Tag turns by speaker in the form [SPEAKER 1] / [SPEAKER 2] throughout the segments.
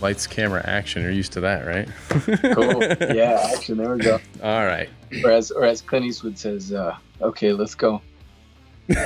[SPEAKER 1] Lights, camera, action. You're used to that, right?
[SPEAKER 2] cool. Yeah, action. There we go.
[SPEAKER 1] All right.
[SPEAKER 2] Or as, or as Clint Eastwood says, uh, okay, let's go.
[SPEAKER 1] that's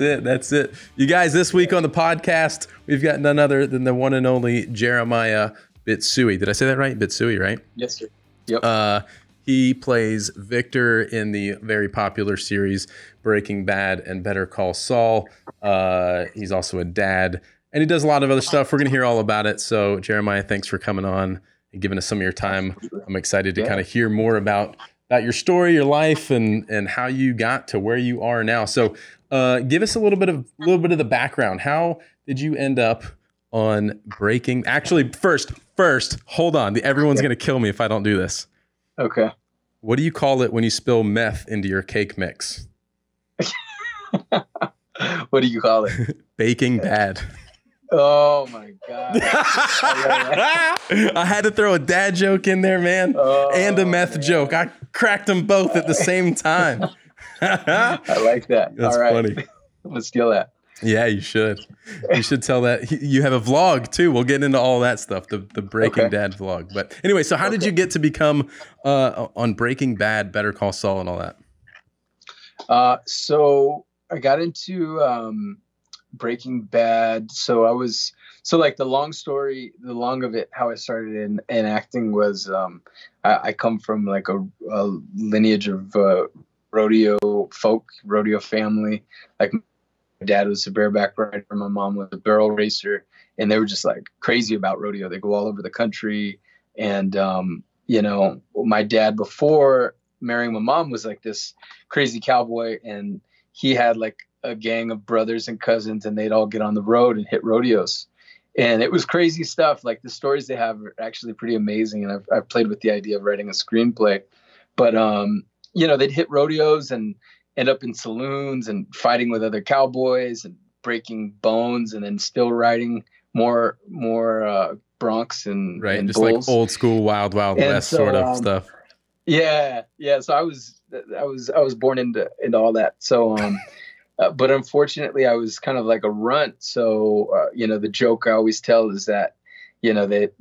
[SPEAKER 1] it. That's it. You guys, this week on the podcast, we've got none other than the one and only Jeremiah Bitsui. Did I say that right? Bitsui, right?
[SPEAKER 2] Yes, sir. Yep.
[SPEAKER 1] Uh, he plays Victor in the very popular series Breaking Bad and Better Call Saul. Uh, he's also a dad, and he does a lot of other stuff. We're going to hear all about it. So, Jeremiah, thanks for coming on and giving us some of your time. I'm excited to yeah. kind of hear more about about your story, your life, and and how you got to where you are now. So, uh, give us a little bit of a little bit of the background. How did you end up on breaking? Actually, first, first, hold on. Everyone's gonna kill me if I don't do this.
[SPEAKER 2] Okay.
[SPEAKER 1] What do you call it when you spill meth into your cake mix?
[SPEAKER 2] what do you call it?
[SPEAKER 1] Baking bad.
[SPEAKER 2] Oh my god!
[SPEAKER 1] I had to throw a dad joke in there, man, oh, and a meth man. joke. I cracked them both at the same time.
[SPEAKER 2] I like that.
[SPEAKER 1] That's All right. funny.
[SPEAKER 2] Let's steal that.
[SPEAKER 1] Yeah, you should. You should tell that. You have a vlog too. We'll get into all that stuff. The the Breaking okay. Dad vlog. But anyway, so how okay. did you get to become uh, on Breaking Bad, Better Call Saul, and all that?
[SPEAKER 2] Uh, so I got into um, Breaking Bad. So I was so like the long story, the long of it, how I started in, in acting was um, I, I, come from like a, a lineage of uh, rodeo folk, rodeo family. Like my dad was a bareback rider, my mom was a barrel racer, and they were just like crazy about rodeo. They go all over the country, and um, you know, my dad before marrying my mom was like this crazy cowboy, and he had like a gang of brothers and cousins and they'd all get on the road and hit rodeos. And it was crazy stuff. Like the stories they have are actually pretty amazing and i've, I've played with the idea of writing a screenplay. But um, you know they'd hit rodeos and end up in saloons and fighting with other cowboys and breaking bones and then still riding more more uh, broncs and
[SPEAKER 1] right
[SPEAKER 2] and
[SPEAKER 1] just
[SPEAKER 2] bulls.
[SPEAKER 1] like old school wild wild and west so, sort of um, stuff.
[SPEAKER 2] Yeah yeah. So i was i was i was born into into all that. So um uh, but unfortunately, I was kind of like a runt. So, uh, you know, the joke I always tell is that, you know, that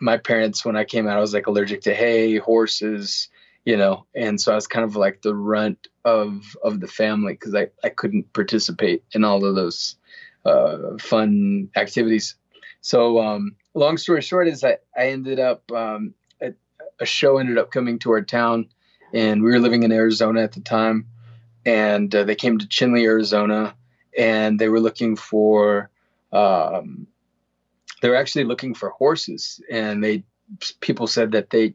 [SPEAKER 2] my parents, when I came out, I was like allergic to hay, horses, you know, and so I was kind of like the runt of of the family because I, I couldn't participate in all of those uh, fun activities. So, um, long story short is I, I ended up, um, a, a show ended up coming to our town and we were living in Arizona at the time and uh, they came to Chinle, Arizona, and they were looking for. Um, they were actually looking for horses, and they people said that they,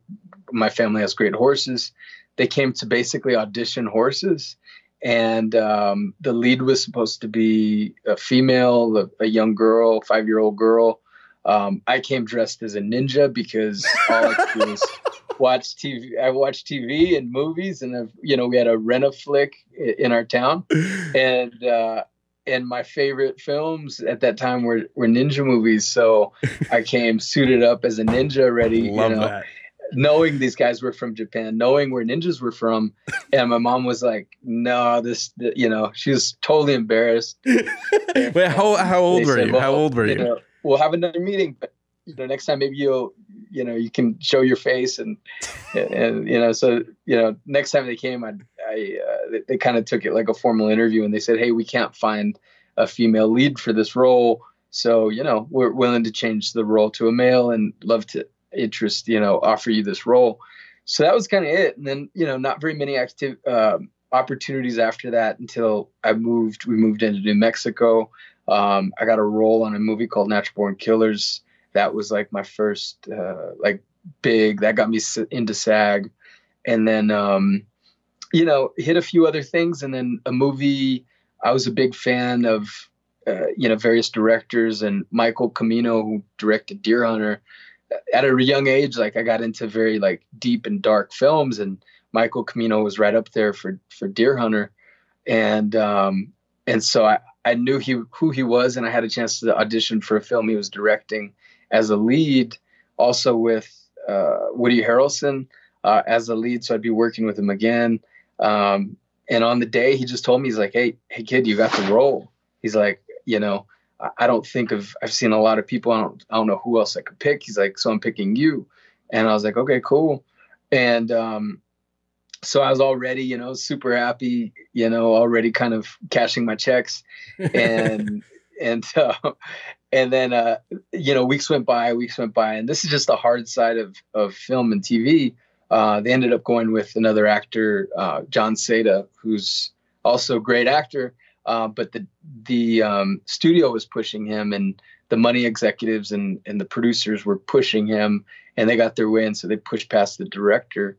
[SPEAKER 2] my family has great horses. They came to basically audition horses, and um, the lead was supposed to be a female, a, a young girl, five year old girl. Um, I came dressed as a ninja because all I could do was watch TV. I watch TV and movies, and I've, you know we had a rent a flick in our town, and uh, and my favorite films at that time were were ninja movies. So I came suited up as a ninja, ready. Love you know, that. Knowing these guys were from Japan, knowing where ninjas were from, and my mom was like, "No, this, you know," she was totally embarrassed.
[SPEAKER 1] Wait, how how old were said, you? Well, how old were you? you know,
[SPEAKER 2] we'll have another meeting, but you know, next time maybe you'll you know you can show your face and and you know so you know next time they came i i uh, they, they kind of took it like a formal interview and they said hey we can't find a female lead for this role. So you know we're willing to change the role to a male and love to interest you know offer you this role. So that was kind of it. And then you know not very many active uh, opportunities after that until i moved we moved into new mexico. Um, i got a role on a movie called natural born killers that was like my first uh, like big that got me into SAG, and then um, you know hit a few other things, and then a movie. I was a big fan of uh, you know various directors and Michael Cimino who directed Deer Hunter. At a young age, like I got into very like deep and dark films, and Michael Cimino was right up there for for Deer Hunter, and um, and so I I knew he who he was, and I had a chance to audition for a film he was directing, as a lead, also with uh, Woody Harrelson uh, as a lead. So I'd be working with him again. Um, and on the day, he just told me, he's like, "Hey, hey, kid, you got the role." He's like, you know, I don't think of I've seen a lot of people. I don't I don't know who else I could pick. He's like, so I'm picking you, and I was like, okay, cool. And um, so I was already, you know, super happy, you know, already kind of cashing my checks, and and uh, and then uh, you know, weeks went by, weeks went by, and this is just the hard side of of film and TV. Uh, they ended up going with another actor, uh, Jon Seda, who's also a great actor uh, but the the um, studio was pushing him, and the money executives and and the producers were pushing him, and they got their way, and so they pushed past the director,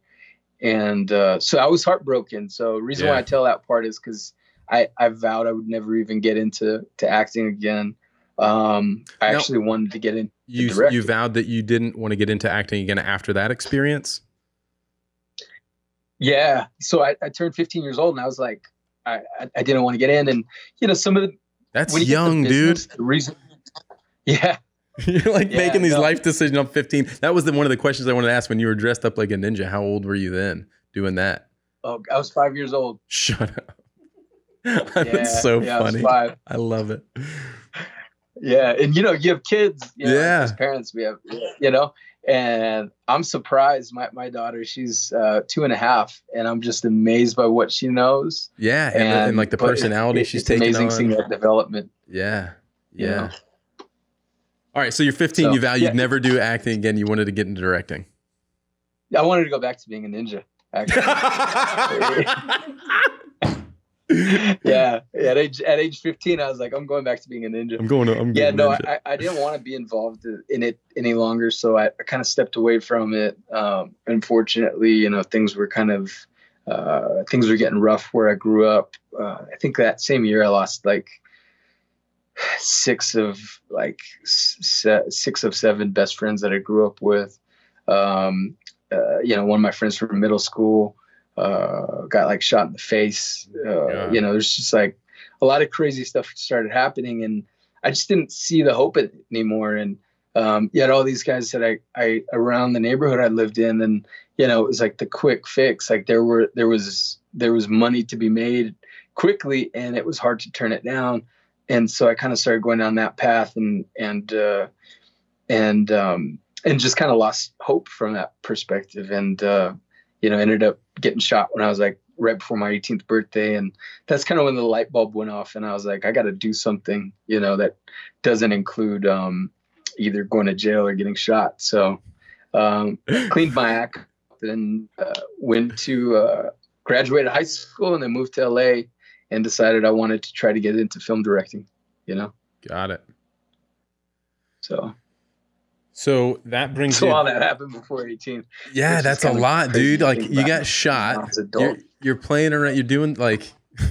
[SPEAKER 2] and uh, so I was heartbroken. So reason yeah. why I tell that part is because I I vowed I would never even get into to acting again. Um, I now, actually wanted to get in.
[SPEAKER 1] You you vowed that you didn't want to get into acting again after that experience.
[SPEAKER 2] Yeah. So I, I turned 15 years old and I was like, I, I didn't want to get in. And, you know, some of the.
[SPEAKER 1] That's young, business,
[SPEAKER 2] dude. The reason. Yeah.
[SPEAKER 1] You're like yeah, making these no. life decisions. I'm 15. That was the, one of the questions I wanted to ask when you were dressed up like a ninja. How old were you then doing that?
[SPEAKER 2] Oh, I was five years old.
[SPEAKER 1] Shut up. That's yeah, so yeah, funny. I, I love it.
[SPEAKER 2] Yeah, and you know, you have kids. You know, yeah, as parents, we have, you know, and I'm surprised. My my daughter, she's uh, two and a half, and I'm just amazed by what she knows.
[SPEAKER 1] Yeah, and, and, and like the personality it, she's taking amazing on. seeing
[SPEAKER 2] that development.
[SPEAKER 1] Yeah, yeah. You know? All right, so you're 15. So, you vowed yeah. you'd never do acting again. You wanted to get into directing.
[SPEAKER 2] I wanted to go back to being a ninja. Actually. yeah, at age at age 15, I was like, I'm going back to being a ninja.
[SPEAKER 1] I'm going to. I'm
[SPEAKER 2] yeah, no, I, I didn't want to be involved in it any longer, so I, I kind of stepped away from it. Um, unfortunately, you know, things were kind of uh, things were getting rough where I grew up. Uh, I think that same year I lost like six of like se- six of seven best friends that I grew up with. Um, uh, you know, one of my friends from middle school uh, got like shot in the face. Uh, yeah. You know, there's just like a lot of crazy stuff started happening, and I just didn't see the hope anymore. And um, had all these guys that I, I around the neighborhood I lived in, and you know, it was like the quick fix. Like there were there was there was money to be made quickly, and it was hard to turn it down. And so I kind of started going down that path, and and uh, and um, and just kind of lost hope from that perspective. And uh, you know, ended up getting shot when I was like right before my 18th birthday. And that's kind of when the light bulb went off. And I was like, I got to do something, you know, that doesn't include um, either going to jail or getting shot. So um, cleaned my act and uh, went to uh, graduated high school and then moved to LA and decided I wanted to try to get into film directing, you know?
[SPEAKER 1] Got it.
[SPEAKER 2] So
[SPEAKER 1] so that brings
[SPEAKER 2] so you, all that happened before 18.
[SPEAKER 1] Yeah, that's a lot, dude. Like you got shot. You're, you're playing around. You're doing like,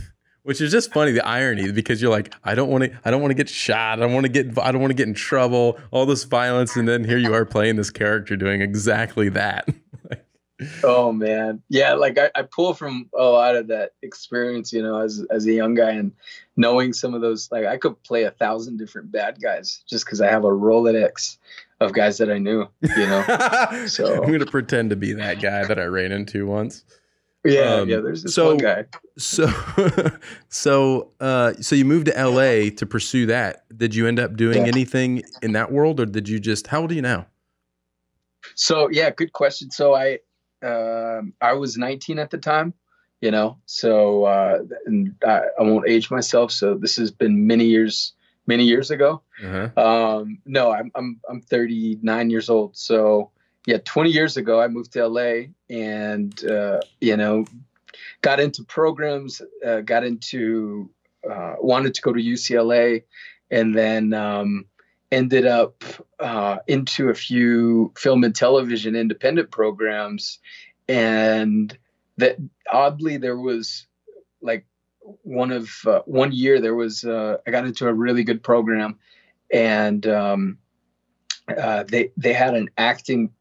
[SPEAKER 1] which is just funny. The irony because you're like, I don't want to. I don't want to get shot. I don't want to get. I don't want to get in trouble. All this violence, and then here you are playing this character doing exactly that.
[SPEAKER 2] oh man, yeah. Like I, I pull from a lot of that experience, you know, as as a young guy and knowing some of those. Like I could play a thousand different bad guys just because I have a Rolodex of guys that I knew, you know. so
[SPEAKER 1] I'm gonna pretend to be that guy that I ran into once.
[SPEAKER 2] Yeah, um, yeah. There's this so, one guy.
[SPEAKER 1] so, so, uh, so you moved to LA to pursue that. Did you end up doing yeah. anything in that world, or did you just? How old are you now?
[SPEAKER 2] So yeah, good question. So I, um, I was 19 at the time. You know, so uh, and I, I won't age myself. So this has been many years many years ago. Uh-huh. Um, no, I'm, I'm, I'm 39 years old. So yeah, 20 years ago, I moved to LA and, uh, you know, got into programs, uh, got into, uh, wanted to go to UCLA and then, um, ended up, uh, into a few film and television independent programs. And that oddly, there was like one of uh, one year there was uh, I got into a really good program, and um, uh, they they had an acting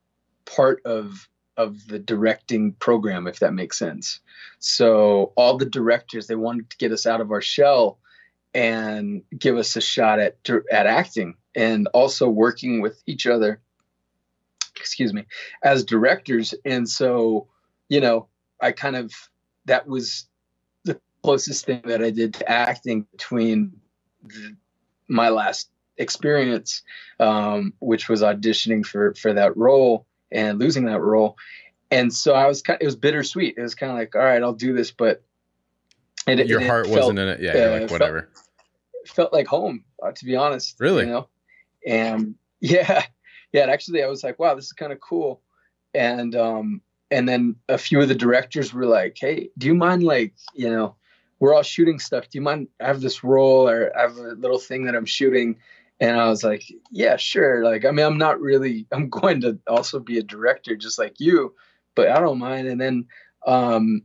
[SPEAKER 2] part of of the directing program, if that makes sense. So all the directors they wanted to get us out of our shell and give us a shot at at acting, and also working with each other. Excuse me, as directors, and so you know I kind of that was closest thing that I did to acting between my last experience, um, which was auditioning for for that role and losing that role. And so I was kind of, it was bittersweet. It was kind of like, all right, I'll do this, but
[SPEAKER 1] it, your it, heart it wasn't in it. Yeah, uh, like whatever.
[SPEAKER 2] Felt, felt like home, uh, to be honest.
[SPEAKER 1] Really?
[SPEAKER 2] You know, and yeah, yeah. And actually, I was like, wow, this is kind of cool. And um, and then a few of the directors were like, hey, do you mind like, you know, we're all shooting stuff. Do you mind? I have this role or I have a little thing that I'm shooting. And I was like, yeah, sure. Like, I mean, I'm not really, I'm going to also be a director just like you, but I don't mind. And then, um,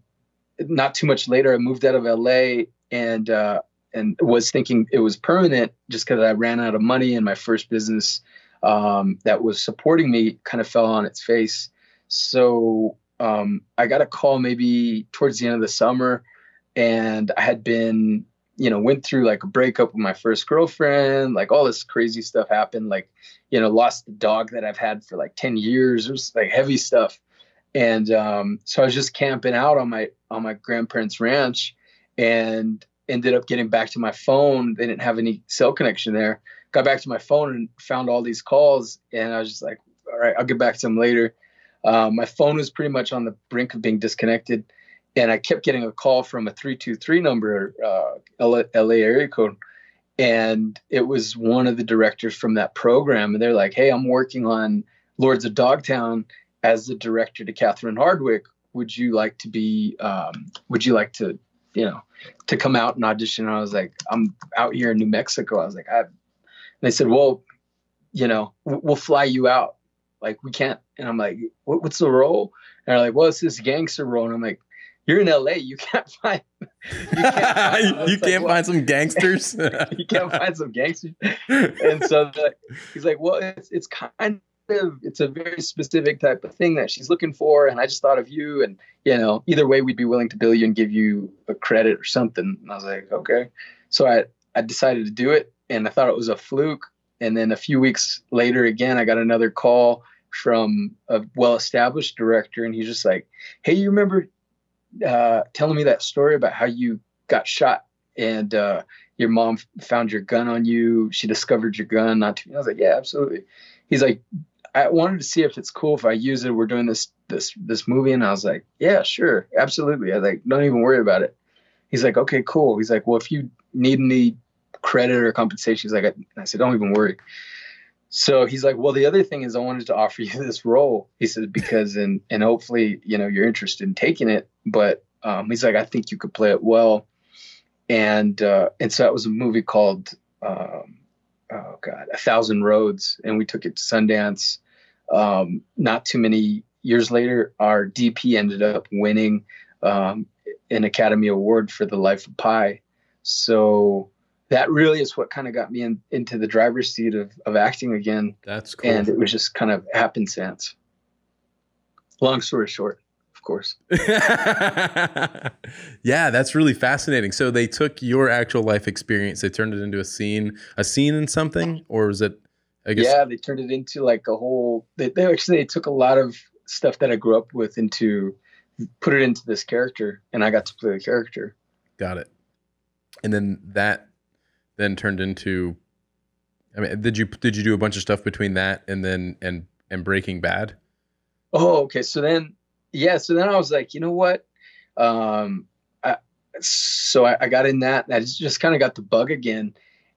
[SPEAKER 2] not too much later, I moved out of LA and, uh, and was thinking it was permanent just because I ran out of money and my first business um, that was supporting me kind of fell on its face. So um, I got a call maybe towards the end of the summer, and I had been, you know, went through like a breakup with my first girlfriend, like all this crazy stuff happened, like, you know, lost the dog that I've had for like 10 years, it was like heavy stuff. And um, so I was just camping out on my on my grandparents' ranch and ended up getting back to my phone. They didn't have any cell connection there. Got back to my phone and found all these calls, and I was just like, "All right, I'll get back to them later." Um, my phone was pretty much on the brink of being disconnected, and I kept getting a call from a 323 number, uh, LA, area code. And it was one of the directors from that program. And they're like, hey, I'm working on Lords of Dogtown as the director to Catherine Hardwicke. Would you like to be, um, would you like to, you know, to come out and audition? And I was like, I'm out here in New Mexico. I was like, I, they said, well, you know, we'll fly you out. Like we can't. And I'm like, what, what's the role? And they're like, well, it's this gangster role. And I'm like, you're in LA. You can't find.
[SPEAKER 1] You can't find, you can't like, find some gangsters.
[SPEAKER 2] you can't find some gangsters. And so the, he's like, well, it's it's kind of it's a very specific type of thing that she's looking for, and I just thought of you, and you know, either way, we'd be willing to bill you and give you a credit or something. And I was like, okay. So I I decided to do it, and I thought it was a fluke. And then a few weeks later, again, I got another call from a well-established director, and he's just like, "Hey, you remember uh, telling me that story about how you got shot and uh, your mom found your gun on you? She discovered your gun. Not too. I was like, "Yeah, absolutely." He's like, "I wanted to see if it's cool if I use it. We're doing this this this movie," and I was like, "Yeah, sure, absolutely." I was like, "Don't even worry about it." He's like, "Okay, cool." He's like, "Well, if you need any credit or compensation," he's like, I, I said, "Don't even worry." So he's like, well, the other thing is I wanted to offer you this role. He says, because, and, and hopefully, you know, you're interested in taking it, but um, he's like, I think you could play it well. And, uh, and so that was a movie called, um, oh God, A Thousand Roads. And we took it to Sundance. Um, not too many years later, our DP ended up winning um, an Academy Award for The Life of Pi. So that really is what kind of got me in, into the driver's seat of, of acting again.
[SPEAKER 1] That's cool.
[SPEAKER 2] And it was just kind of happenstance. Long story short, of course.
[SPEAKER 1] yeah, that's really fascinating. So they took your actual life experience, they turned it into a scene, a scene in something, or was it?
[SPEAKER 2] I guess. Yeah, they turned it into like a whole. They, they actually they took a lot of stuff that I grew up with into, put it into this character, and I got to play the character.
[SPEAKER 1] Got it. And then that then turned into I mean, did you did you do a bunch of stuff between that and then and and Breaking Bad?
[SPEAKER 2] Oh, okay. So then, yeah. So then I was like, you know what? Um, I, so I, I got in that. I just, just kind of got the bug again,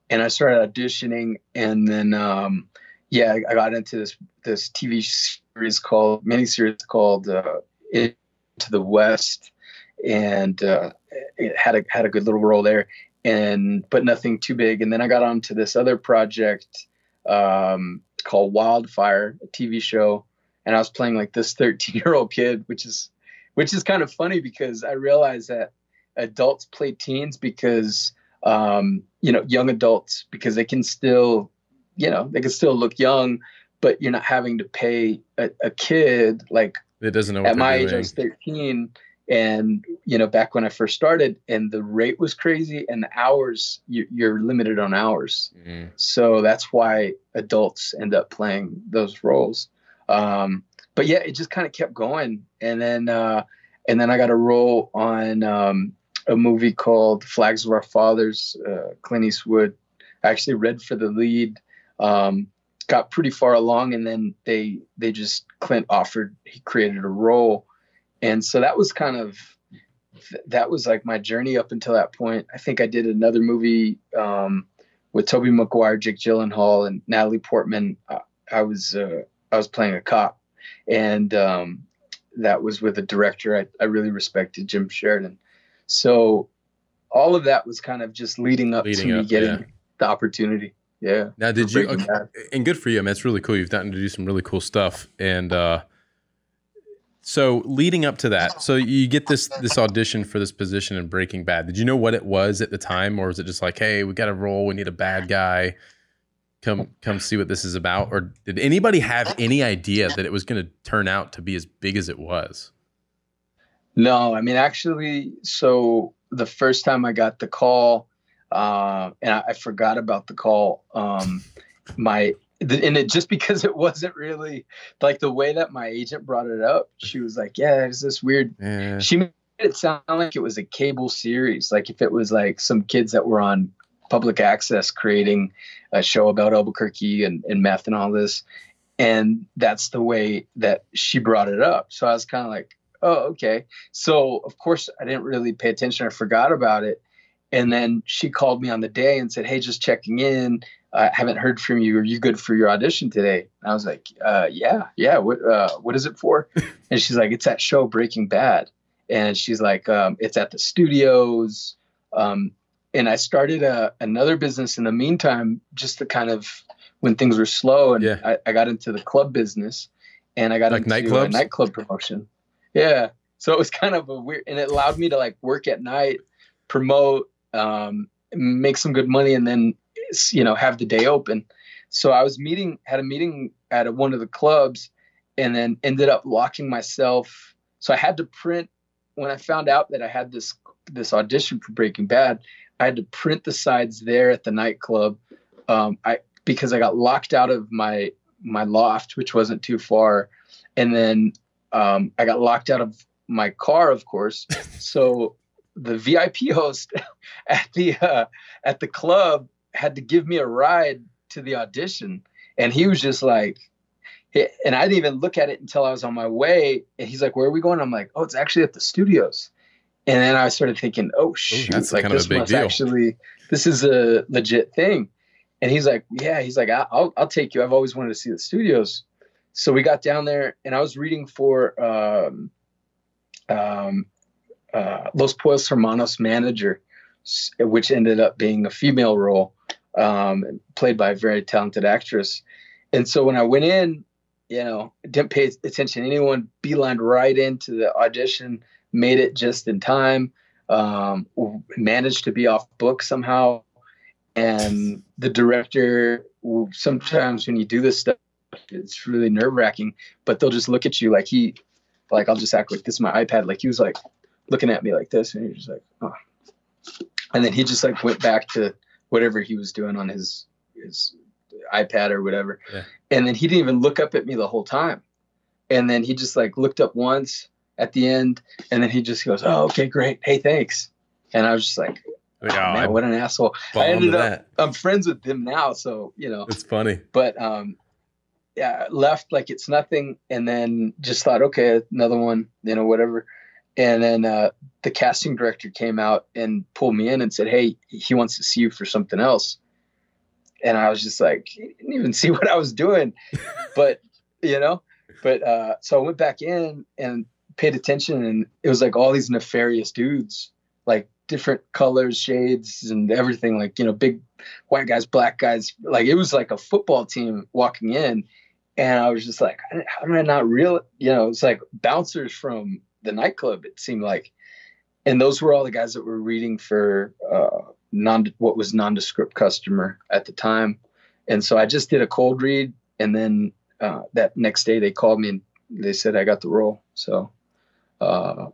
[SPEAKER 2] and I started auditioning. And then, um, yeah, I got into this this TV series called miniseries called uh, Into the West, and uh, it had a had a good little role there and but nothing too big. And then I got onto this other project um, called Wildfire, a TV show, and I was playing like this 13 year old kid, which is which is kind of funny because I realized that adults play teens because um, you know young adults because they can still you know they can still look young, but you're not having to pay a, a kid like
[SPEAKER 1] it doesn't know
[SPEAKER 2] at my doing. age I was 13 and you know back when i first started and the rate was crazy and the hours you, are limited on hours mm-hmm. so that's why adults end up playing those roles um, but yeah it just kind of kept going and then uh, and then i got a role on um, a movie called flags of our fathers uh, clint eastwood I actually read for the lead. Um, got pretty far along, and then they they just Clint offered he created a role, and so that was kind of that was like my journey up until that point. I think I did another movie um, with Tobey Maguire, Jake Gyllenhaal, and Natalie Portman. I, I was uh, I was playing a cop, and um, that was with a director I, I really respected, Jim Sheridan. So all of that was kind of just leading up leading to up, getting yeah. the opportunity. Yeah.
[SPEAKER 1] Now, did you? Okay, and good for you. I mean, it's really cool. You've gotten to do some really cool stuff, and uh, so leading up to that, so you get this this audition for this position in Breaking Bad. Did you know what it was at the time, or was it just like, hey, we got a role, we need a bad guy, come come see what this is about, or did anybody have any idea that it was going to turn out to be as big as it was?
[SPEAKER 2] No, I mean actually, so the first time I got the call, uh, and I, I, forgot about the call. Um, my and it just because it wasn't really like the way that my agent brought it up. She was like, "Yeah, it's this weird." Yeah. She made it sound like it was a cable series, like if it was like some kids that were on public access creating a show about Albuquerque and, and meth and all this. And that's the way that she brought it up. So I was kind of like, oh, okay. So of course I didn't really pay attention. I forgot about it. And then she called me on the day and said, Hey, just checking in. I haven't heard from you. Are you good for your audition today? And I was like, uh, yeah, yeah. What, uh, what is it for? and she's like, it's that show Breaking Bad. And she's like, um, it's at the studios. Um, and I started a, uh, another business in the meantime, just to kind of when things were slow. And yeah. I, I got into the club business and I got like into nightclubs? a nightclub promotion. Yeah. So it was kind of a weird, and it allowed me to like work at night, promote, um, make some good money, and then you know have the day open. So I was meeting, had a meeting at a, one of the clubs, and then ended up locking myself. So I had to print when I found out that I had this this audition for Breaking Bad. I had to print the sides there at the nightclub. Um, I because I got locked out of my my loft, which wasn't too far, and then um, I got locked out of my car, of course. so the VIP host at the uh, at the club had to give me a ride to the audition, and he was just like, and I didn't even look at it until I was on my way. And he's like, "Where are we going?" I'm like, "Oh, it's actually at the studios." And then I started thinking, "Oh shoot, Ooh, that's like this must deal. actually this is a legit thing." And he's like, "Yeah," he's like, "I'll I'll take you. I've always wanted to see the studios." so we got down there and I was reading for um, um, uh, Los Pollos Hermanos manager, which ended up being a female role um, played by a very talented actress. And so when I went in, you know, didn't pay attention to anyone, beelined right into the audition, made it just in time, um, managed to be off book somehow. And the director, sometimes when you do this stuff, it's really nerve wracking. But they'll just look at you like he, like I'll just act like this is my iPad. Like he was like looking at me like this, and he's just like, oh. And then he just like went back to whatever he was doing on his his iPad or whatever. Yeah. And then he didn't even look up at me the whole time. And then he just like looked up once at the end, and then he just goes, "Oh, okay, great. Hey, thanks." And I was just like, oh, man, what an asshole! I ended up. That. I'm friends with him now, so you know.
[SPEAKER 1] It's funny.
[SPEAKER 2] But um, yeah, left like it's nothing, and then just thought, okay, another one, you know, whatever. And then uh, the casting director came out and pulled me in and said, "Hey, he wants to see you for something else." And I was just like, he didn't even see what I was doing, but you know, but uh, so I went back in and paid attention, and it was like all these nefarious dudes, like different colors, shades, and everything. Like you know, big white guys, black guys. Like it was like a football team walking in, and I was just like, how did I not real? You know, it's like bouncers from the nightclub. It seemed like, and those were all the guys that were reading for uh, non what was nondescript customer at the time. And so I just did a cold read, and then uh, that next day they called me and they said I got the role. So, uh,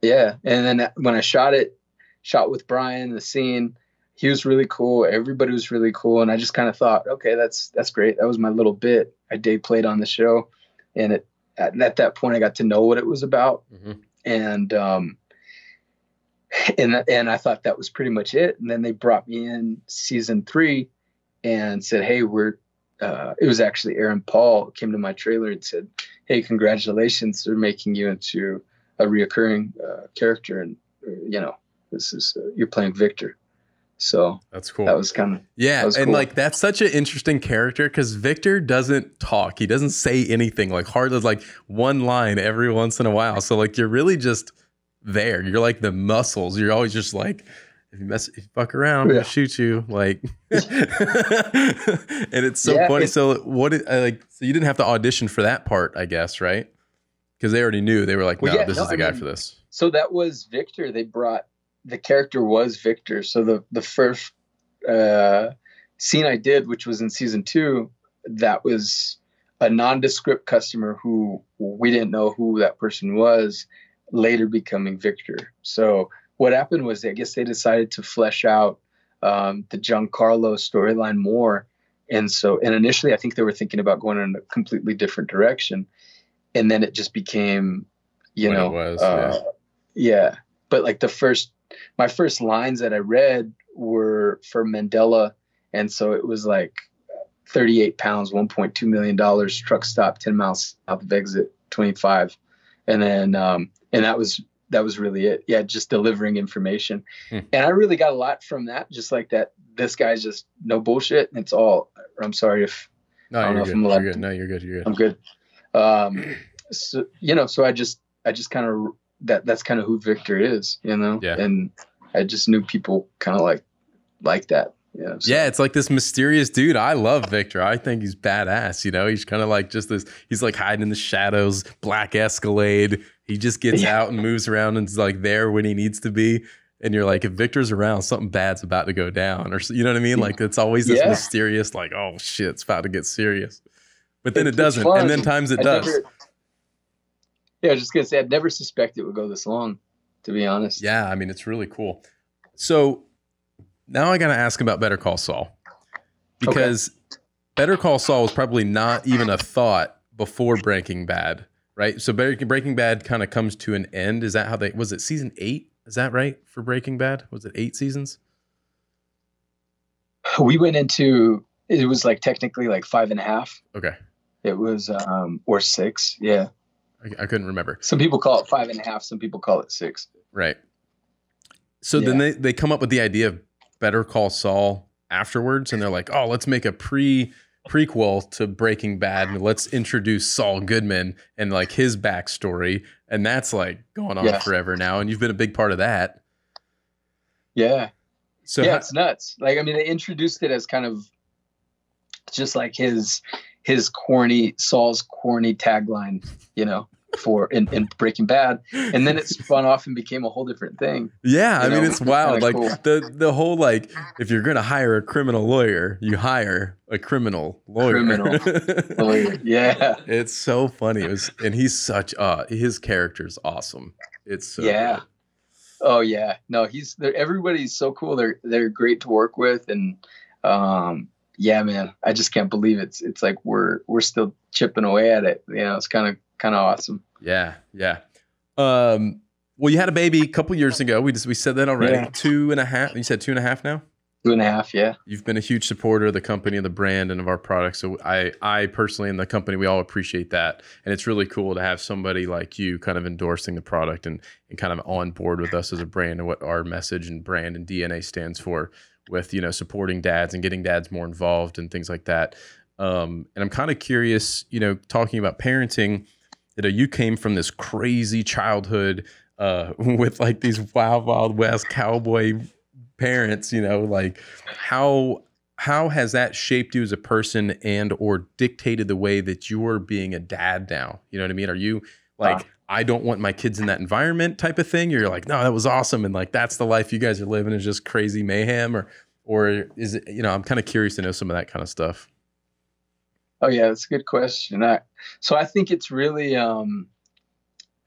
[SPEAKER 2] yeah. And then when I shot it, shot with Brian, the scene he was really cool. Everybody was really cool, and I just kind of thought, okay, that's that's great. That was my little bit. I day played on the show, and it at, at that point I got to know what it was about, mm-hmm. and um, and and I thought that was pretty much it. And then they brought me in season three, and said, "Hey, we're." Uh, it was actually Aaron Paul came to my trailer and said, "Hey, congratulations! They're making you into a reoccurring uh, character, and you know this is uh, you're playing Victor." So
[SPEAKER 1] that's cool.
[SPEAKER 2] That was kind of
[SPEAKER 1] yeah, and cool. like that's such an interesting character because Victor doesn't talk. He doesn't say anything. Like hardly like one line every once in a while. So like you're really just there. You're like the muscles. You're always just like if you mess, if you fuck around, yeah. I'll shoot you. Like, and it's so yeah, funny. It's, so what? It, uh, like, so you didn't have to audition for that part, I guess, right? Because they already knew. They were like, well, no, yeah, this no, is the I guy mean, for this.
[SPEAKER 2] So that was Victor. They brought the character was Victor. So the the first uh, scene I did, which was in season two, that was a nondescript customer who we didn't know who that person was, later becoming Victor. So what happened was I guess they decided to flesh out um, the Giancarlo storyline more. And so, and initially, I think they were thinking about going in a completely different direction, and then it just became, you what know, was, uh, yeah. yeah. But like the first, my first lines that I read were for Mandala, and so it was like 38 pounds, 1.2 million dollars, truck stop, 10 miles south of exit 25, and then um, and that was that was really it. Yeah, just delivering information. Hmm. And I really got a lot from that. Just like that, this guy's just no bullshit. It's all. I'm sorry if.
[SPEAKER 1] No, I don't know good. if I'm allowed. You're good. No, you're good. You're good.
[SPEAKER 2] I'm good. Um, so you know, so I just, I just kind of that. That's kind of who Victor is, you know.
[SPEAKER 1] Yeah.
[SPEAKER 2] And I just knew people kind of like, like that.
[SPEAKER 1] Yeah, so. yeah, it's like this mysterious dude. I love Victor. I think he's badass. You know, he's kind of like just this. He's like hiding in the shadows, black Escalade. He just gets yeah. out and moves around and is like there when he needs to be. And you're like, if Victor's around, something bad's about to go down, or you know what I mean? Like it's always this yeah. mysterious, like, oh shit, it's about to get serious. But then it, it doesn't, and then times it I does. Never,
[SPEAKER 2] yeah, I was just gonna say, I'd never suspect it would go this long, to be honest.
[SPEAKER 1] Yeah, I mean, it's really cool. So now I got to ask about Better Call Saul because okay. Better Call Saul was probably not even a thought before Breaking Bad, right? So Breaking Bad kind of comes to an end. Is that how they was it season eight? Is that right for Breaking Bad? Was it eight seasons?
[SPEAKER 2] We went into it was like technically like five and a half.
[SPEAKER 1] Okay.
[SPEAKER 2] It was um or six, yeah.
[SPEAKER 1] I, I couldn't remember.
[SPEAKER 2] Some people call it five and a half. Some people call it six.
[SPEAKER 1] Right. So yeah. then they, they come up with the idea of Better Call Saul afterwards, and they're like, "Oh, let's make a pre prequel to Breaking Bad, and let's introduce Saul Goodman and like his backstory." And that's like going on yeah. forever now, and you've been a big part of that.
[SPEAKER 2] Yeah. So yeah, how- it's nuts. Like, I mean, they introduced it as kind of just like his his corny Saul's corny tagline, you know for in, in Breaking Bad, and then it spun off and became a whole different thing.
[SPEAKER 1] Yeah, I know? mean it's wild. like cool. the the whole like if you're gonna hire a criminal lawyer, you hire a criminal lawyer.
[SPEAKER 2] Criminal lawyer. Yeah,
[SPEAKER 1] it's so funny. It was, and he's such uh his character's awesome. It's so
[SPEAKER 2] yeah. Good. Oh yeah, no, he's everybody's so cool. They're they're great to work with, and um, yeah, man, I just can't believe it's it's like we're we're still chipping away at it. You know, it's kind of kind of awesome.
[SPEAKER 1] Yeah, yeah. Um, well, you had a baby a couple years ago. We just we said that already. Yeah. Two and a half. You said two and a half now.
[SPEAKER 2] Two and a half. Yeah.
[SPEAKER 1] You've been a huge supporter of the company, of the brand, and of our products. So I, I personally, and the company, we all appreciate that. And it's really cool to have somebody like you kind of endorsing the product and and kind of on board with us as a brand and what our message and brand and DNA stands for. With you know supporting dads and getting dads more involved and things like that. Um, and I'm kind of curious, you know, talking about parenting you know, you came from this crazy childhood uh, with like these wild, wild west cowboy parents. You know, like how how has that shaped you as a person and or dictated the way that you're being a dad now? You know what I mean? Are you like uh, I don't want my kids in that environment type of thing? You're like, no, that was awesome, and like that's the life you guys are living is just crazy mayhem, or or is it? You know, I'm kind of curious to know some of that kind of stuff.
[SPEAKER 2] Oh yeah, that's a good question. I, so I think it's really um,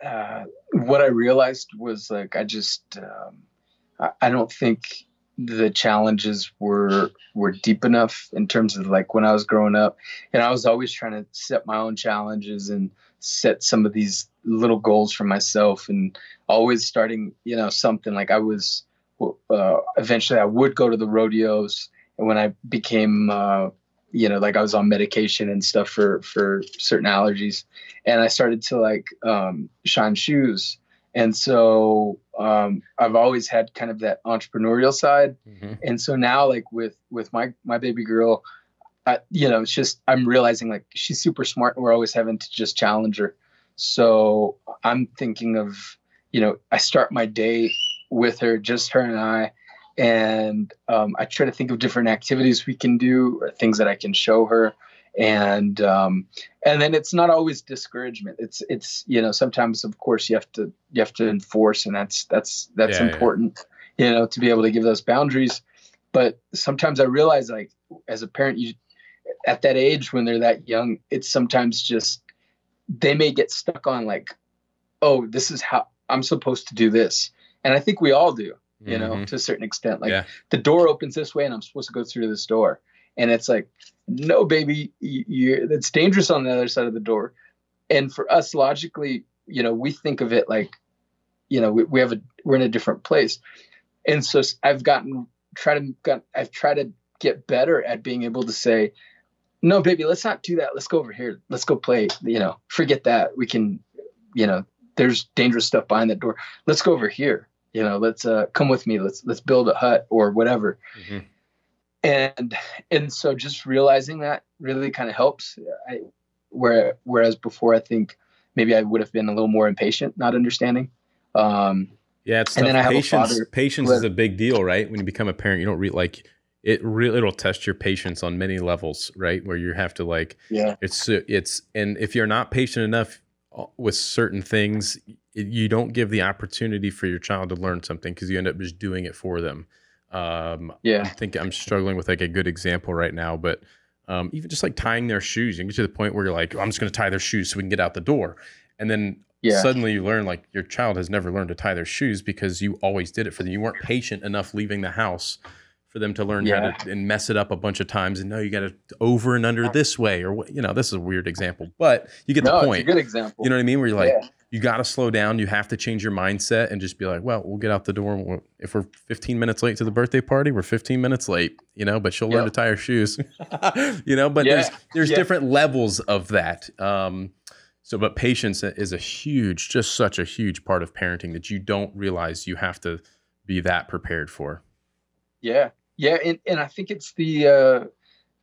[SPEAKER 2] uh, what I realized was like I just um, I, I, don't think the challenges were were deep enough in terms of like when I was growing up, and I was always trying to set my own challenges and set some of these little goals for myself, and always starting you know something. Like I was uh, eventually I would go to the rodeos. And when I became uh, you know like I was on medication and stuff for for certain allergies, and I started to like um, shine shoes. And so um, I've always had kind of that entrepreneurial side, mm-hmm. and so now like with with my my baby girl, I, you know, it's just I'm realizing like she's super smart, and we're always having to just challenge her. So I'm thinking of, you know, I start my day with her, just her and I, and um, I try to think of different activities we can do or things that I can show her. And um, and then it's not always discouragement. It's it's you know sometimes of course you have to you have to enforce, and that's that's that's yeah, important. Yeah. You know to be able to give those boundaries. But sometimes I realize like as a parent, you at that age when they're that young, it's sometimes just they may get stuck on like, oh, this is how I'm supposed to do this. And I think we all do, you mm-hmm. know, to a certain extent. Like yeah. the door opens this way and I'm supposed to go through this door. And it's like, no, baby, you, it's dangerous on the other side of the door. And for us, logically, you know, we think of it like, you know, we, we have a, we're in a different place. And so I've gotten, try to, got, I've tried to get better at being able to say, no, baby, let's not do that. Let's go over here. Let's go play. You know, forget that. We can, you know, there's dangerous stuff behind that door. Let's go over here. You know, let's uh, come with me. Let's let's build a hut or whatever. Mm-hmm. And and so just realizing that really kind of helps. I, where whereas before I think maybe I would have been a little more impatient, not understanding. Um,
[SPEAKER 1] yeah, it's and tough. then I patience. patience is a big deal, right? When you become a parent, you don't read like it really it'll test your patience on many levels right where you have to like
[SPEAKER 2] yeah
[SPEAKER 1] it's it's and if you're not patient enough with certain things you don't give the opportunity for your child to learn something because you end up just doing it for them. Um
[SPEAKER 2] yeah.
[SPEAKER 1] I think i'm struggling with like a good example right now but um, even just like tying their shoes you get to the point where you're like oh, i'm just going to tie their shoes so we can get out the door. And then yeah. suddenly you learn like your child has never learned to tie their shoes because you always did it for them. You weren't patient enough leaving the house for them to learn yeah. how to and mess it up a bunch of times and no you got to over and under this way or what you know this is a weird example but you get no, the point
[SPEAKER 2] good example
[SPEAKER 1] you know what i mean where you're like yeah. you got to slow down you have to change your mindset and just be like well we'll get out the door if we're 15 minutes late to the birthday party we're 15 minutes late you know but she'll yep. learn to tie her shoes you know but yeah. there's there's different levels of that um so but patience is a huge just such a huge part of parenting that you don't realize you have to be that prepared for
[SPEAKER 2] yeah yeah, and, and I think it's the uh,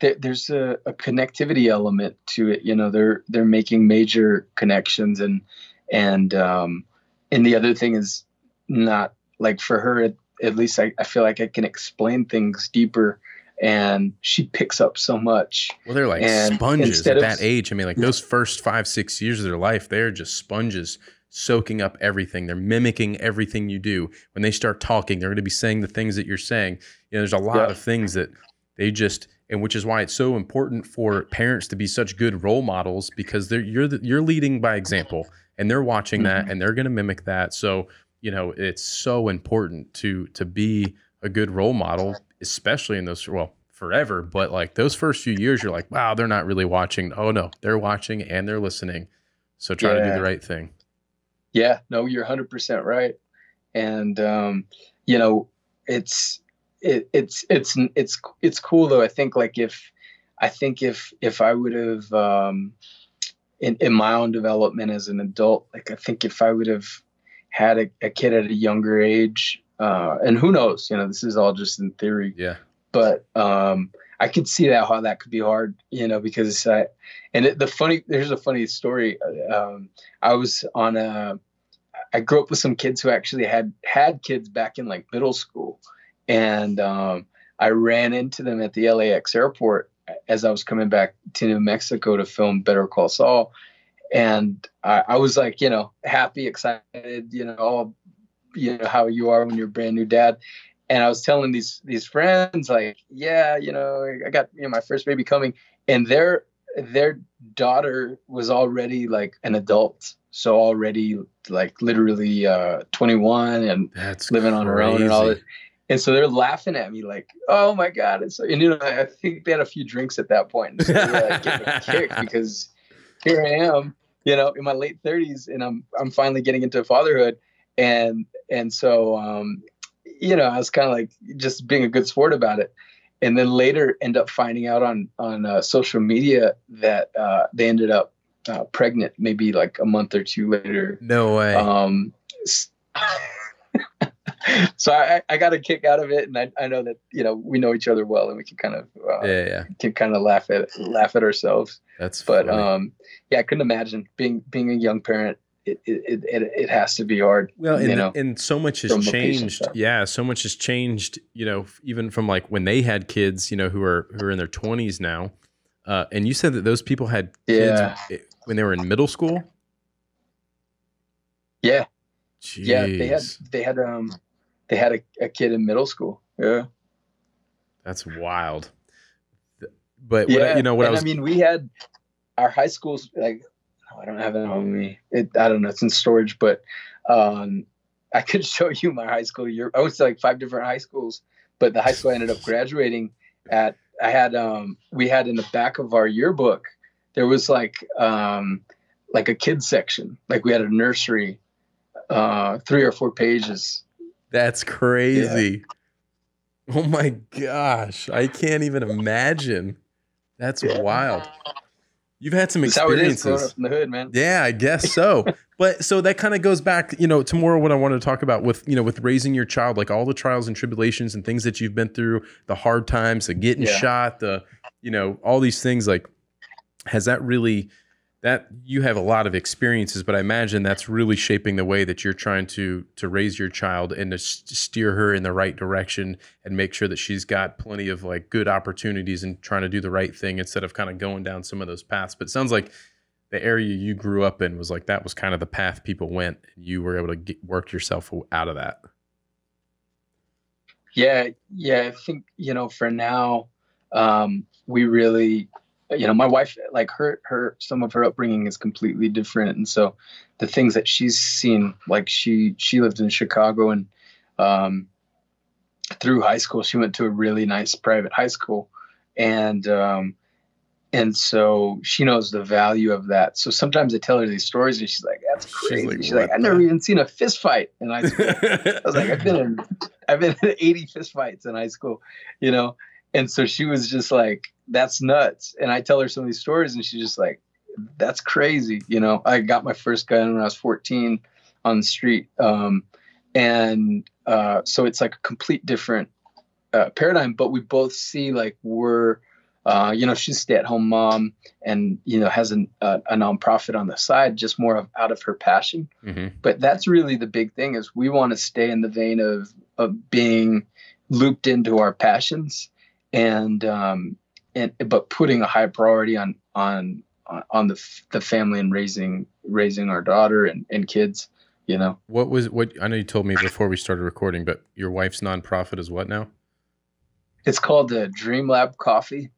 [SPEAKER 2] th- there's a, a, connectivity element to it. You know, they're they're making major connections, and and um, and the other thing is not like for her. At, at least I, I feel like I can explain things deeper and she picks up so much.
[SPEAKER 1] Well, they're like and sponges at that age. I mean, like those first five, six years of their life, they're just sponges soaking up everything. They're mimicking everything you do. When they start talking, they're going to be saying the things that you're saying. You know, there's a lot yeah. of things that they just and which is why it's so important for parents to be such good role models because they're you're the, you're leading by example and they're watching mm-hmm. that and they're going to mimic that. So, you know, it's so important to to be a good role model, especially in those well, forever, but like those first few years you're like, wow, they're not really watching. Oh no, they're watching and they're listening. So try yeah. to do the right thing.
[SPEAKER 2] Yeah, no, you're 100% right. And um, you know, it's it, it's it's it's it's cool though. I think like if I think if if I would have um, in in my own development as an adult, like I think if I would have had a, a kid at a younger age, uh, and who knows, you know, this is all just in theory.
[SPEAKER 1] Yeah.
[SPEAKER 2] But um, I could see that how that could be hard, you know, because I, and it, the funny, there's a funny story. Um, I was on a, I grew up with some kids who actually had had kids back in like middle school, and um, I ran into them at the LAX airport as I was coming back to New Mexico to film Better Call Saul, and I, I was like, you know, happy, excited, you know, all, you know how you are when you're a brand new dad, and I was telling these these friends like, yeah, you know, I got you know my first baby coming, and their their daughter was already like an adult, so already like literally uh 21 and
[SPEAKER 1] That's
[SPEAKER 2] living
[SPEAKER 1] crazy.
[SPEAKER 2] on her own and all that. And so they're laughing at me like, "Oh my god!" And so, and you know, I think they had a few drinks at that point, and so they were like getting a kick because here I am, you know, in my late 30s, and I'm I'm finally getting into fatherhood, and and so um, you know, I was kind of like just being a good sport about it. and then later end up finding out on on uh, social media that uh, they ended up uh, pregnant maybe like a month or two later.
[SPEAKER 1] No way.
[SPEAKER 2] Um, so I, I got a kick out of it, and I, I know that you know we know each other well, and we can kind of uh,
[SPEAKER 1] yeah, yeah,
[SPEAKER 2] can kind of laugh at laugh at ourselves.
[SPEAKER 1] That's
[SPEAKER 2] but
[SPEAKER 1] funny.
[SPEAKER 2] um, yeah, I couldn't imagine being being a young parent. It it it, it has to be hard.
[SPEAKER 1] well,
[SPEAKER 2] you
[SPEAKER 1] and,
[SPEAKER 2] know,
[SPEAKER 1] and so much has
[SPEAKER 2] from the patient
[SPEAKER 1] changed. Yeah, so much has changed. You know, even from like when they had kids, you know, who are who are in their twenties now. Uh, and you said that those people had kids
[SPEAKER 2] Yeah.
[SPEAKER 1] when they were in middle school.
[SPEAKER 2] yeah,
[SPEAKER 1] Jeez.
[SPEAKER 2] yeah. They had they had um they had a, a kid in middle school. Yeah,
[SPEAKER 1] That's wild. But what I- you know what I was
[SPEAKER 2] I mean, we had our high schools like I don't have it on me. It I don't know. It's in storage, but um, I could show you my high school year. I went to like five different high schools, but the high school I ended up graduating at. I had um we had in the back of our yearbook there was like um like a kids section like we had a nursery uh three or four pages
[SPEAKER 1] That's crazy. Oh my gosh. I can't even imagine. That's
[SPEAKER 2] Yeah.
[SPEAKER 1] wild. You've had some
[SPEAKER 2] That's how it is
[SPEAKER 1] experiences.
[SPEAKER 2] in the hood man
[SPEAKER 1] Yeah, I guess so. but so that kind of goes back, you know, to more what I want to talk about with, you know, with raising your child, like all the trials and tribulations and things that you've been through, the hard times, the getting
[SPEAKER 2] Yeah.
[SPEAKER 1] shot, the, you know, all these things. Like, has that really, that you have a lot of experiences, but I imagine that's really shaping the way that you're trying to to raise your child and to steer her in the right direction and make sure that she's got plenty of like good opportunities and trying to do the right thing instead of kind of going down some of those paths. But it sounds like the area you grew up in was like that was kind of the path people went and you were able to get, work yourself out of that
[SPEAKER 2] Yeah, yeah. I think you know, for now, um, we really, you know, my wife, like her, her, some of her upbringing is completely different, and so the things that she's seen, like she, she lived in Chicago, and um, through high school, she went to a really nice private high school, and um, and so she knows the value of that. So sometimes I tell her these stories, and she's like, "That's
[SPEAKER 1] She's
[SPEAKER 2] crazy."
[SPEAKER 1] like,
[SPEAKER 2] She's like, "I've never even seen a fist fight in high school." I was like, I've been in, I've been in 80 fist fights in high school, you know? And so she was just like, that's nuts. And I tell her some of these stories and she's just like, that's crazy. You know, I got my first gun when I was 14 on the street. Um, and uh, so it's like a complete different uh, paradigm, but we both see like we're, uh, you know, she's a stay-at-home mom, and you know has an, uh, a nonprofit on the side, just more of out of her passion
[SPEAKER 1] hmm
[SPEAKER 2] but that's really the big thing is we want to stay in the vein of of being looped into our passions and um and but putting a high priority on on on the the family and raising raising our daughter and, and kids you know?
[SPEAKER 1] What was what i know you told me before we started recording but your wife's nonprofit is what now?
[SPEAKER 2] It's called the dream lab coffee.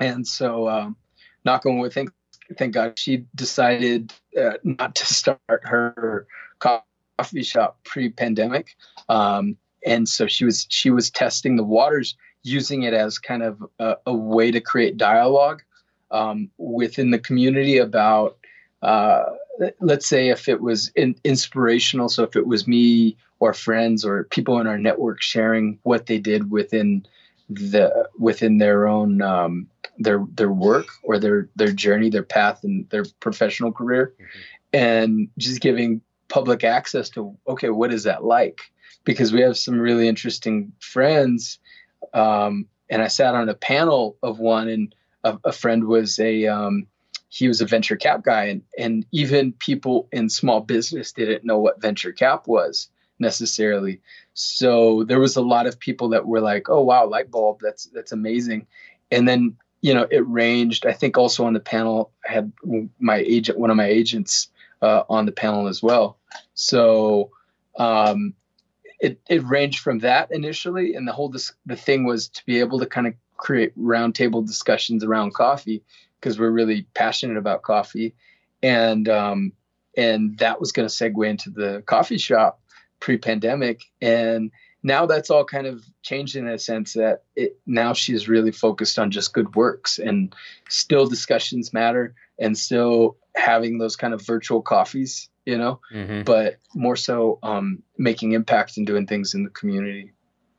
[SPEAKER 2] And so um knock on wood thank thank god she decided uh, not to start her coffee shop pre-pandemic. Um and so she was she was testing the waters using it as kind of a, a way to create dialogue um, within the community about uh, let's say if it was in, inspirational so if it was me or friends or people in our network sharing what they did within the within their own um, their their work or their their journey their path and their professional career and just giving public access to okay what is that like? Because we have some really interesting friends um, and i sat on a panel of one and a, a friend was a um, he was a venture cap guy and, and even people in small business didn't know what venture cap was necessarily. So there was a lot of people that were like oh wow light bulb that's that's amazing. And then you know it ranged i think also on the panel i had my agent one of my agents uh, on the panel as well. So um, it, it ranged from that initially and the whole dis- the thing was to be able to kind of create roundtable discussions around coffee because we're really passionate about coffee. And um, and that was going to segue into the coffee shop pre-pandemic. And now that's all kind of changed in a sense that it now she's really focused on just good works and still discussions matter and still having those kind of virtual coffees you know
[SPEAKER 1] Mhm.
[SPEAKER 2] but more so um, making impact and doing things in the community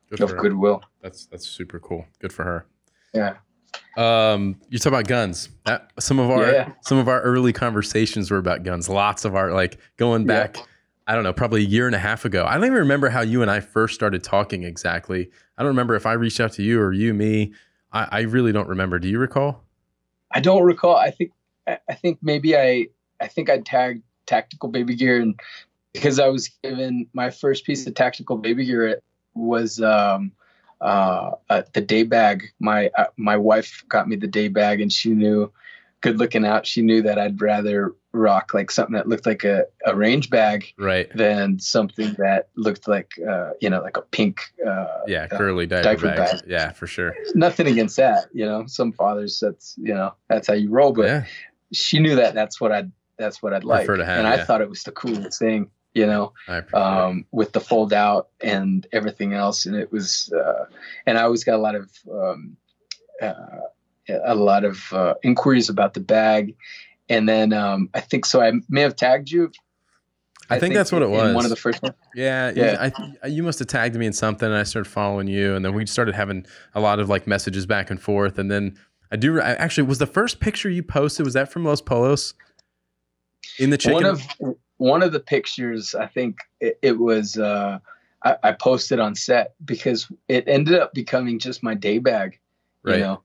[SPEAKER 1] Good
[SPEAKER 2] of goodwill.
[SPEAKER 1] That's that's super cool. Good for her.
[SPEAKER 2] Yeah.
[SPEAKER 1] Um, you talk about guns. That, some of our
[SPEAKER 2] Yeah.
[SPEAKER 1] some of our early conversations were about guns. Lots of our like going
[SPEAKER 2] Yeah.
[SPEAKER 1] back. I don't know, probably a year and a half ago. I don't even remember how you and I first started talking exactly. I don't remember if I reached out to you or you me. I, I really don't remember. Do you recall?
[SPEAKER 2] I don't recall. I think I I think maybe I I think I tagged tactical baby gear and because I was given my first piece of tactical baby gear it was um uh, uh the day bag. My uh, my wife got me the day bag and she knew good looking out. She knew that I'd rather rock like something that looked like a, a range bag
[SPEAKER 1] Right.
[SPEAKER 2] than something that looked like uh you know like a pink uh
[SPEAKER 1] Yeah,
[SPEAKER 2] uh,
[SPEAKER 1] curly diaper,
[SPEAKER 2] diaper bag.
[SPEAKER 1] Yeah, for sure.
[SPEAKER 2] nothing against that you know some fathers that's you know that's how you roll but
[SPEAKER 1] yeah.
[SPEAKER 2] she knew that that's what I'd that's what I'd like,
[SPEAKER 1] have,
[SPEAKER 2] and I
[SPEAKER 1] yeah.
[SPEAKER 2] thought it was the coolest thing, you know,
[SPEAKER 1] I
[SPEAKER 2] um, with the fold out and everything else, and it was, uh, and I always got a lot of um, uh, a lot of uh, inquiries about the bag, and then um, I think so. I may have tagged you.
[SPEAKER 1] I think that's what it was.
[SPEAKER 2] One of the first ones.
[SPEAKER 1] Yeah,
[SPEAKER 2] Yeah.
[SPEAKER 1] yeah. I, you must have tagged me in something, and I started following you, and then we started having a lot of like messages back and forth, and then I do. I actually was the first picture you posted. Was that from Los Pollos? In the chicken.
[SPEAKER 2] One of one of the pictures, I think it, it was. Uh, I, I posted on set because it ended up becoming just my day bag.
[SPEAKER 1] right.
[SPEAKER 2] you know,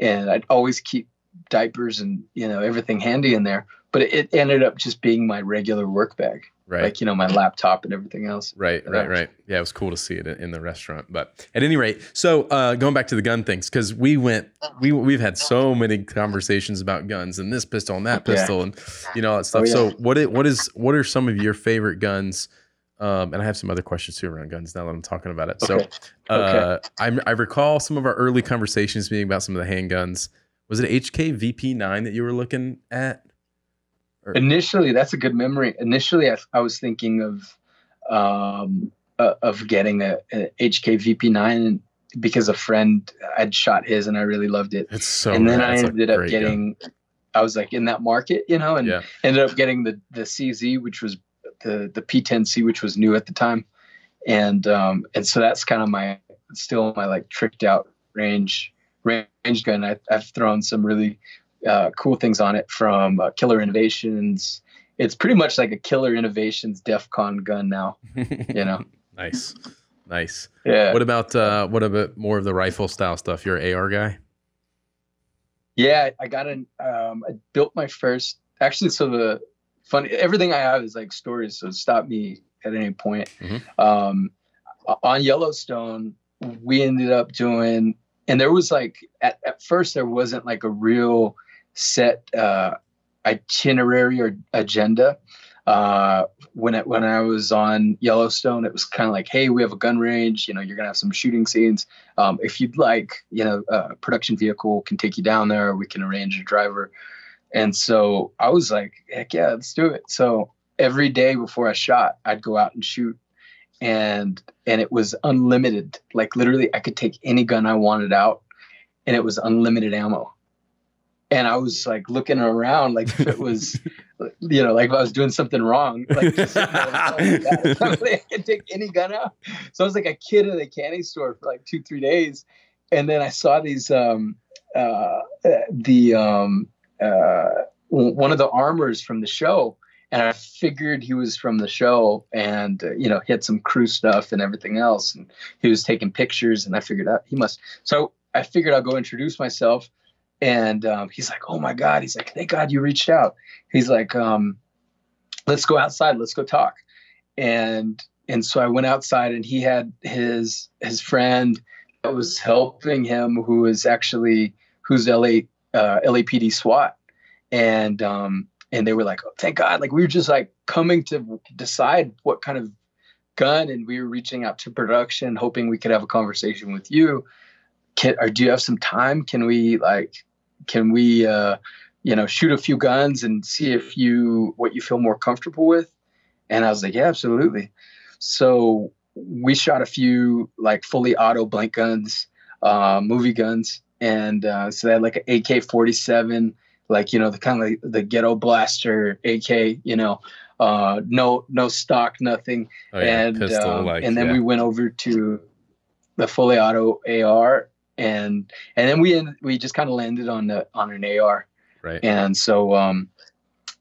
[SPEAKER 2] and I'd always keep diapers and you know everything handy in there. But it, it ended up just being my regular work bag,
[SPEAKER 1] right.
[SPEAKER 2] like you know my laptop and everything else.
[SPEAKER 1] Right, right, right. Yeah, it was cool to see it in the restaurant. But at any rate, so uh, going back to the gun things, because we went, we we've had so many conversations about guns and this pistol and that
[SPEAKER 2] Yeah.
[SPEAKER 1] pistol and you know all that stuff.
[SPEAKER 2] Oh, yeah.
[SPEAKER 1] So what it, what is what are some of your favorite guns? Um, and I have some other questions too around guns now that I'm talking about it. So
[SPEAKER 2] Okay.
[SPEAKER 1] uh, I, I recall some of our early conversations being about some of the handguns. Was it HK VP9 that you were looking at?
[SPEAKER 2] Initially, that's a good memory. Initially, I, I was thinking of um, uh, of getting a, a HK VP9 because a friend had shot his and I really loved it.
[SPEAKER 1] It's so.
[SPEAKER 2] and then
[SPEAKER 1] rad.
[SPEAKER 2] I
[SPEAKER 1] It's
[SPEAKER 2] ended up
[SPEAKER 1] great gun.
[SPEAKER 2] getting. I was like in that market, you know, and
[SPEAKER 1] Yeah.
[SPEAKER 2] ended up getting the the CZ, which was the the P10C, which was new at the time, and um and so that's kind of my still my like tricked out range range gun. I, I've thrown some really uh, cool things on it from uh, Killer Innovations. It's pretty much like a Killer Innovations DEF CON gun now, you know.
[SPEAKER 1] nice, nice.
[SPEAKER 2] Yeah,
[SPEAKER 1] What about uh, what about more of the rifle style stuff? You're an AR guy.
[SPEAKER 2] yeah. I got an um, I built my first actually. So the funny everything I have is like stories, so stop me at any point.
[SPEAKER 1] Mhm.
[SPEAKER 2] Um, on Yellowstone, we ended up doing, and there was like at, at first there wasn't like a real set uh, itinerary or agenda. Uh, when it, when I was on Yellowstone, it was kind of like, hey, we have a gun range. You know, you're gonna have some shooting scenes. Um, if you'd like, you know, a production vehicle can take you down there. We can arrange a driver. And so I was like, heck yeah, let's do it. So every day before I shot, I'd go out and shoot and and it was unlimited. Like literally I could take any gun I wanted out and it was unlimited ammo. And I was like looking around like if it was you know, like if I was doing something wrong. Like just like, oh my God, suddenly I can take any gun out. So I was like a kid in a candy store for like two, three days. And then I saw these um uh the um uh one of the armors from the show and I figured he was from the show and uh, you know he had some crew stuff and everything else and he was taking pictures and I figured out he must so I figured I'll go introduce myself and um, he's like oh my god he's like thank god you reached out he's like um, let's go outside let's go talk and and so I went outside and he had his his friend that was helping him who is actually who's LA uh, LAPD SWAT and um, and they were like, oh, thank God. Like we were just like coming to decide what kind of gun and we were reaching out to production, hoping we could have a conversation with you. Can, or do you have some time? Can we like, can we, uh, you know, shoot a few guns and see if you, what you feel more comfortable with? And I was like, yeah, absolutely. So we shot a few like fully auto blank guns, uh, movie guns. And uh, so they had like an AK 47, like you know the kind of like the ghetto blaster AK, you know, uh, no no stock, nothing.
[SPEAKER 1] Oh, yeah,
[SPEAKER 2] and
[SPEAKER 1] pistol,
[SPEAKER 2] um,
[SPEAKER 1] like,
[SPEAKER 2] and then
[SPEAKER 1] yeah.
[SPEAKER 2] we went over to the fully auto AR, and and then we we just kind of landed on the on an AR,
[SPEAKER 1] Right.
[SPEAKER 2] and so um,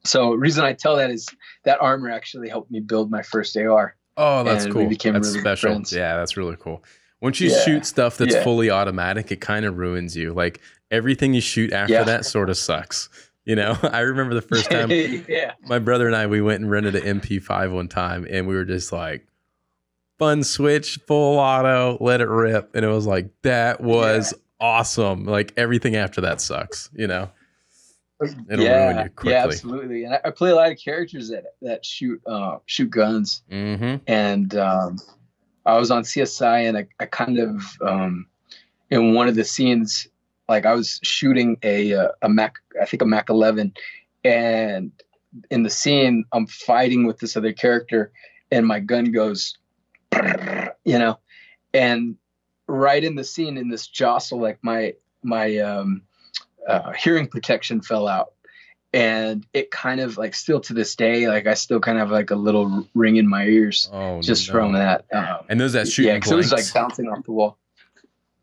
[SPEAKER 2] so reason I tell that is that armor actually helped me build my first AR.
[SPEAKER 1] Oh, that's
[SPEAKER 2] and we
[SPEAKER 1] cool.
[SPEAKER 2] became
[SPEAKER 1] That's
[SPEAKER 2] really
[SPEAKER 1] special.
[SPEAKER 2] friends.
[SPEAKER 1] Yeah, that's really cool. Once you
[SPEAKER 2] Yeah.
[SPEAKER 1] shoot stuff that's
[SPEAKER 2] Yeah.
[SPEAKER 1] fully automatic, it kind of ruins you. Like everything you shoot after
[SPEAKER 2] Yeah.
[SPEAKER 1] that sort of sucks. You know, I remember the first time
[SPEAKER 2] yeah,
[SPEAKER 1] my brother and I we went and rented an MP5 one time, and we were just like, fun switch, full auto, let it rip, and it was like that was awesome. Like everything after that sucks. You know, it'll
[SPEAKER 2] yeah,
[SPEAKER 1] ruin you quickly.
[SPEAKER 2] yeah, absolutely. And I, I play a lot of characters that that shoot uh, shoot guns,
[SPEAKER 1] Mm-hmm.
[SPEAKER 2] and um, I was on CSI, and I, I kind of um, in one of the scenes, like I was shooting a uh, a Mac, I think a Mac 11, and in the scene, I'm fighting with this other character, and my gun goes, you know, and right in the scene in this jostle, like my my um, uh, hearing protection fell out. And it kind of like still to this day, like I still kind of have like a little ring in my ears
[SPEAKER 1] Oh,
[SPEAKER 2] just
[SPEAKER 1] no.
[SPEAKER 2] from that. Um,
[SPEAKER 1] And those that shooting
[SPEAKER 2] yeah, because it was
[SPEAKER 1] blanks.
[SPEAKER 2] like bouncing off the wall.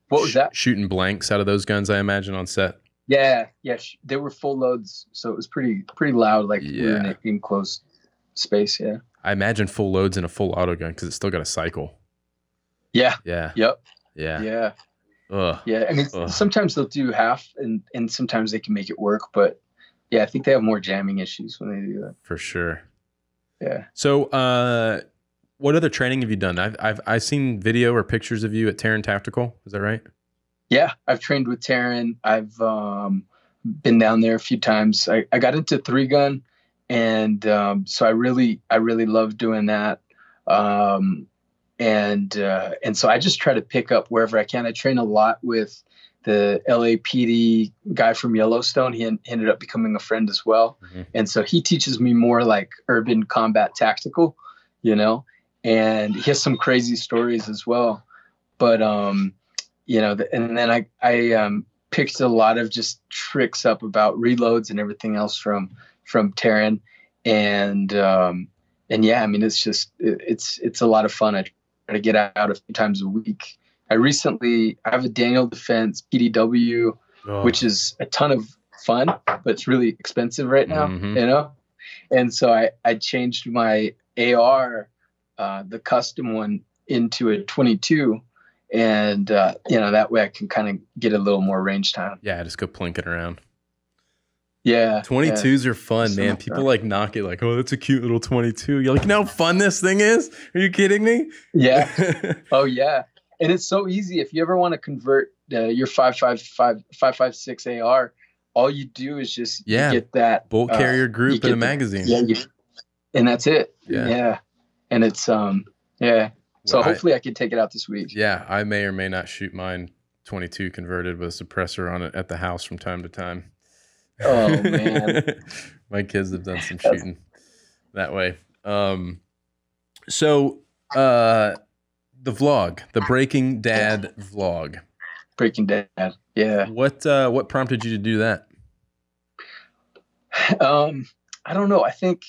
[SPEAKER 2] What was that?
[SPEAKER 1] Shooting blanks out of those guns, I imagine, on set.
[SPEAKER 2] Yeah, yeah, they were full loads, so it was pretty pretty loud. Like we were in
[SPEAKER 1] Yeah.
[SPEAKER 2] an enclosed space. Yeah,
[SPEAKER 1] I imagine full loads in a full auto gun because it's still got a cycle.
[SPEAKER 2] yeah,
[SPEAKER 1] Yeah.
[SPEAKER 2] yep,
[SPEAKER 1] Yeah.
[SPEAKER 2] yeah,
[SPEAKER 1] Ugh.
[SPEAKER 2] yeah. I mean,
[SPEAKER 1] Ugh.
[SPEAKER 2] sometimes they'll do half, and and sometimes they can make it work. But yeah, I think they have more jamming issues when they do that.
[SPEAKER 1] For sure.
[SPEAKER 2] Yeah.
[SPEAKER 1] So, uh, what other training have you done? I've I've I've seen video or pictures of you at Taran Tactical. Is that right?
[SPEAKER 2] Yeah, I've trained with Taran. I've um, been down there a few times. I, I got into three gun, and um, so I really I really love doing that. Um, and uh, and so I just try to pick up wherever I can. I train a lot with the LAPD guy from Yellowstone. He en- ended up becoming a friend as well,
[SPEAKER 1] Mhm.
[SPEAKER 2] and so he teaches me more like urban combat tactical, you know. And he has some crazy stories as well, but um, you know, the, and then I I um, picked a lot of just tricks up about reloads and everything else from from Taran, and um, and yeah, I mean it's just it, it's it's a lot of fun. I try to get out a few times a week. I recently I have a Daniel Defense PDW,
[SPEAKER 1] Oh,
[SPEAKER 2] which is a ton of fun, but it's really expensive right now,
[SPEAKER 1] Mhm.
[SPEAKER 2] you know. And so I I changed my AR, uh, the custom one, into a 22, and uh, you know that way I can kind of get a little more range time.
[SPEAKER 1] yeah, just go plinking around.
[SPEAKER 2] Yeah,
[SPEAKER 1] 22s are fun,
[SPEAKER 2] So
[SPEAKER 1] man. People
[SPEAKER 2] fun.
[SPEAKER 1] like knock it like, oh, that's a cute little 22. You're like, you know how fun this thing is? Are you kidding me?
[SPEAKER 2] Yeah. yeah. Oh yeah, and it's so easy. If you ever want to convert uh, your 555 556 AR, all you do is just
[SPEAKER 1] Yeah.
[SPEAKER 2] get that
[SPEAKER 1] Bolt
[SPEAKER 2] uh,
[SPEAKER 1] carrier
[SPEAKER 2] you
[SPEAKER 1] group and a
[SPEAKER 2] the-
[SPEAKER 1] magazine.
[SPEAKER 2] Yeah, you, and that's it.
[SPEAKER 1] Yeah.
[SPEAKER 2] Yeah. and it's um yeah. So
[SPEAKER 1] Well, I-
[SPEAKER 2] hopefully I can take it out this week.
[SPEAKER 1] Yeah, I may or may not shoot mine 22 converted with a suppressor on it at the house from time to time.
[SPEAKER 2] Oh, man.
[SPEAKER 1] My kids have done some shooting that way. Um so uh the vlog, the Breaking Dad vlog.
[SPEAKER 2] Breaking Dad. Yeah.
[SPEAKER 1] What uh what prompted you to do that?
[SPEAKER 2] Um, I don't know. I think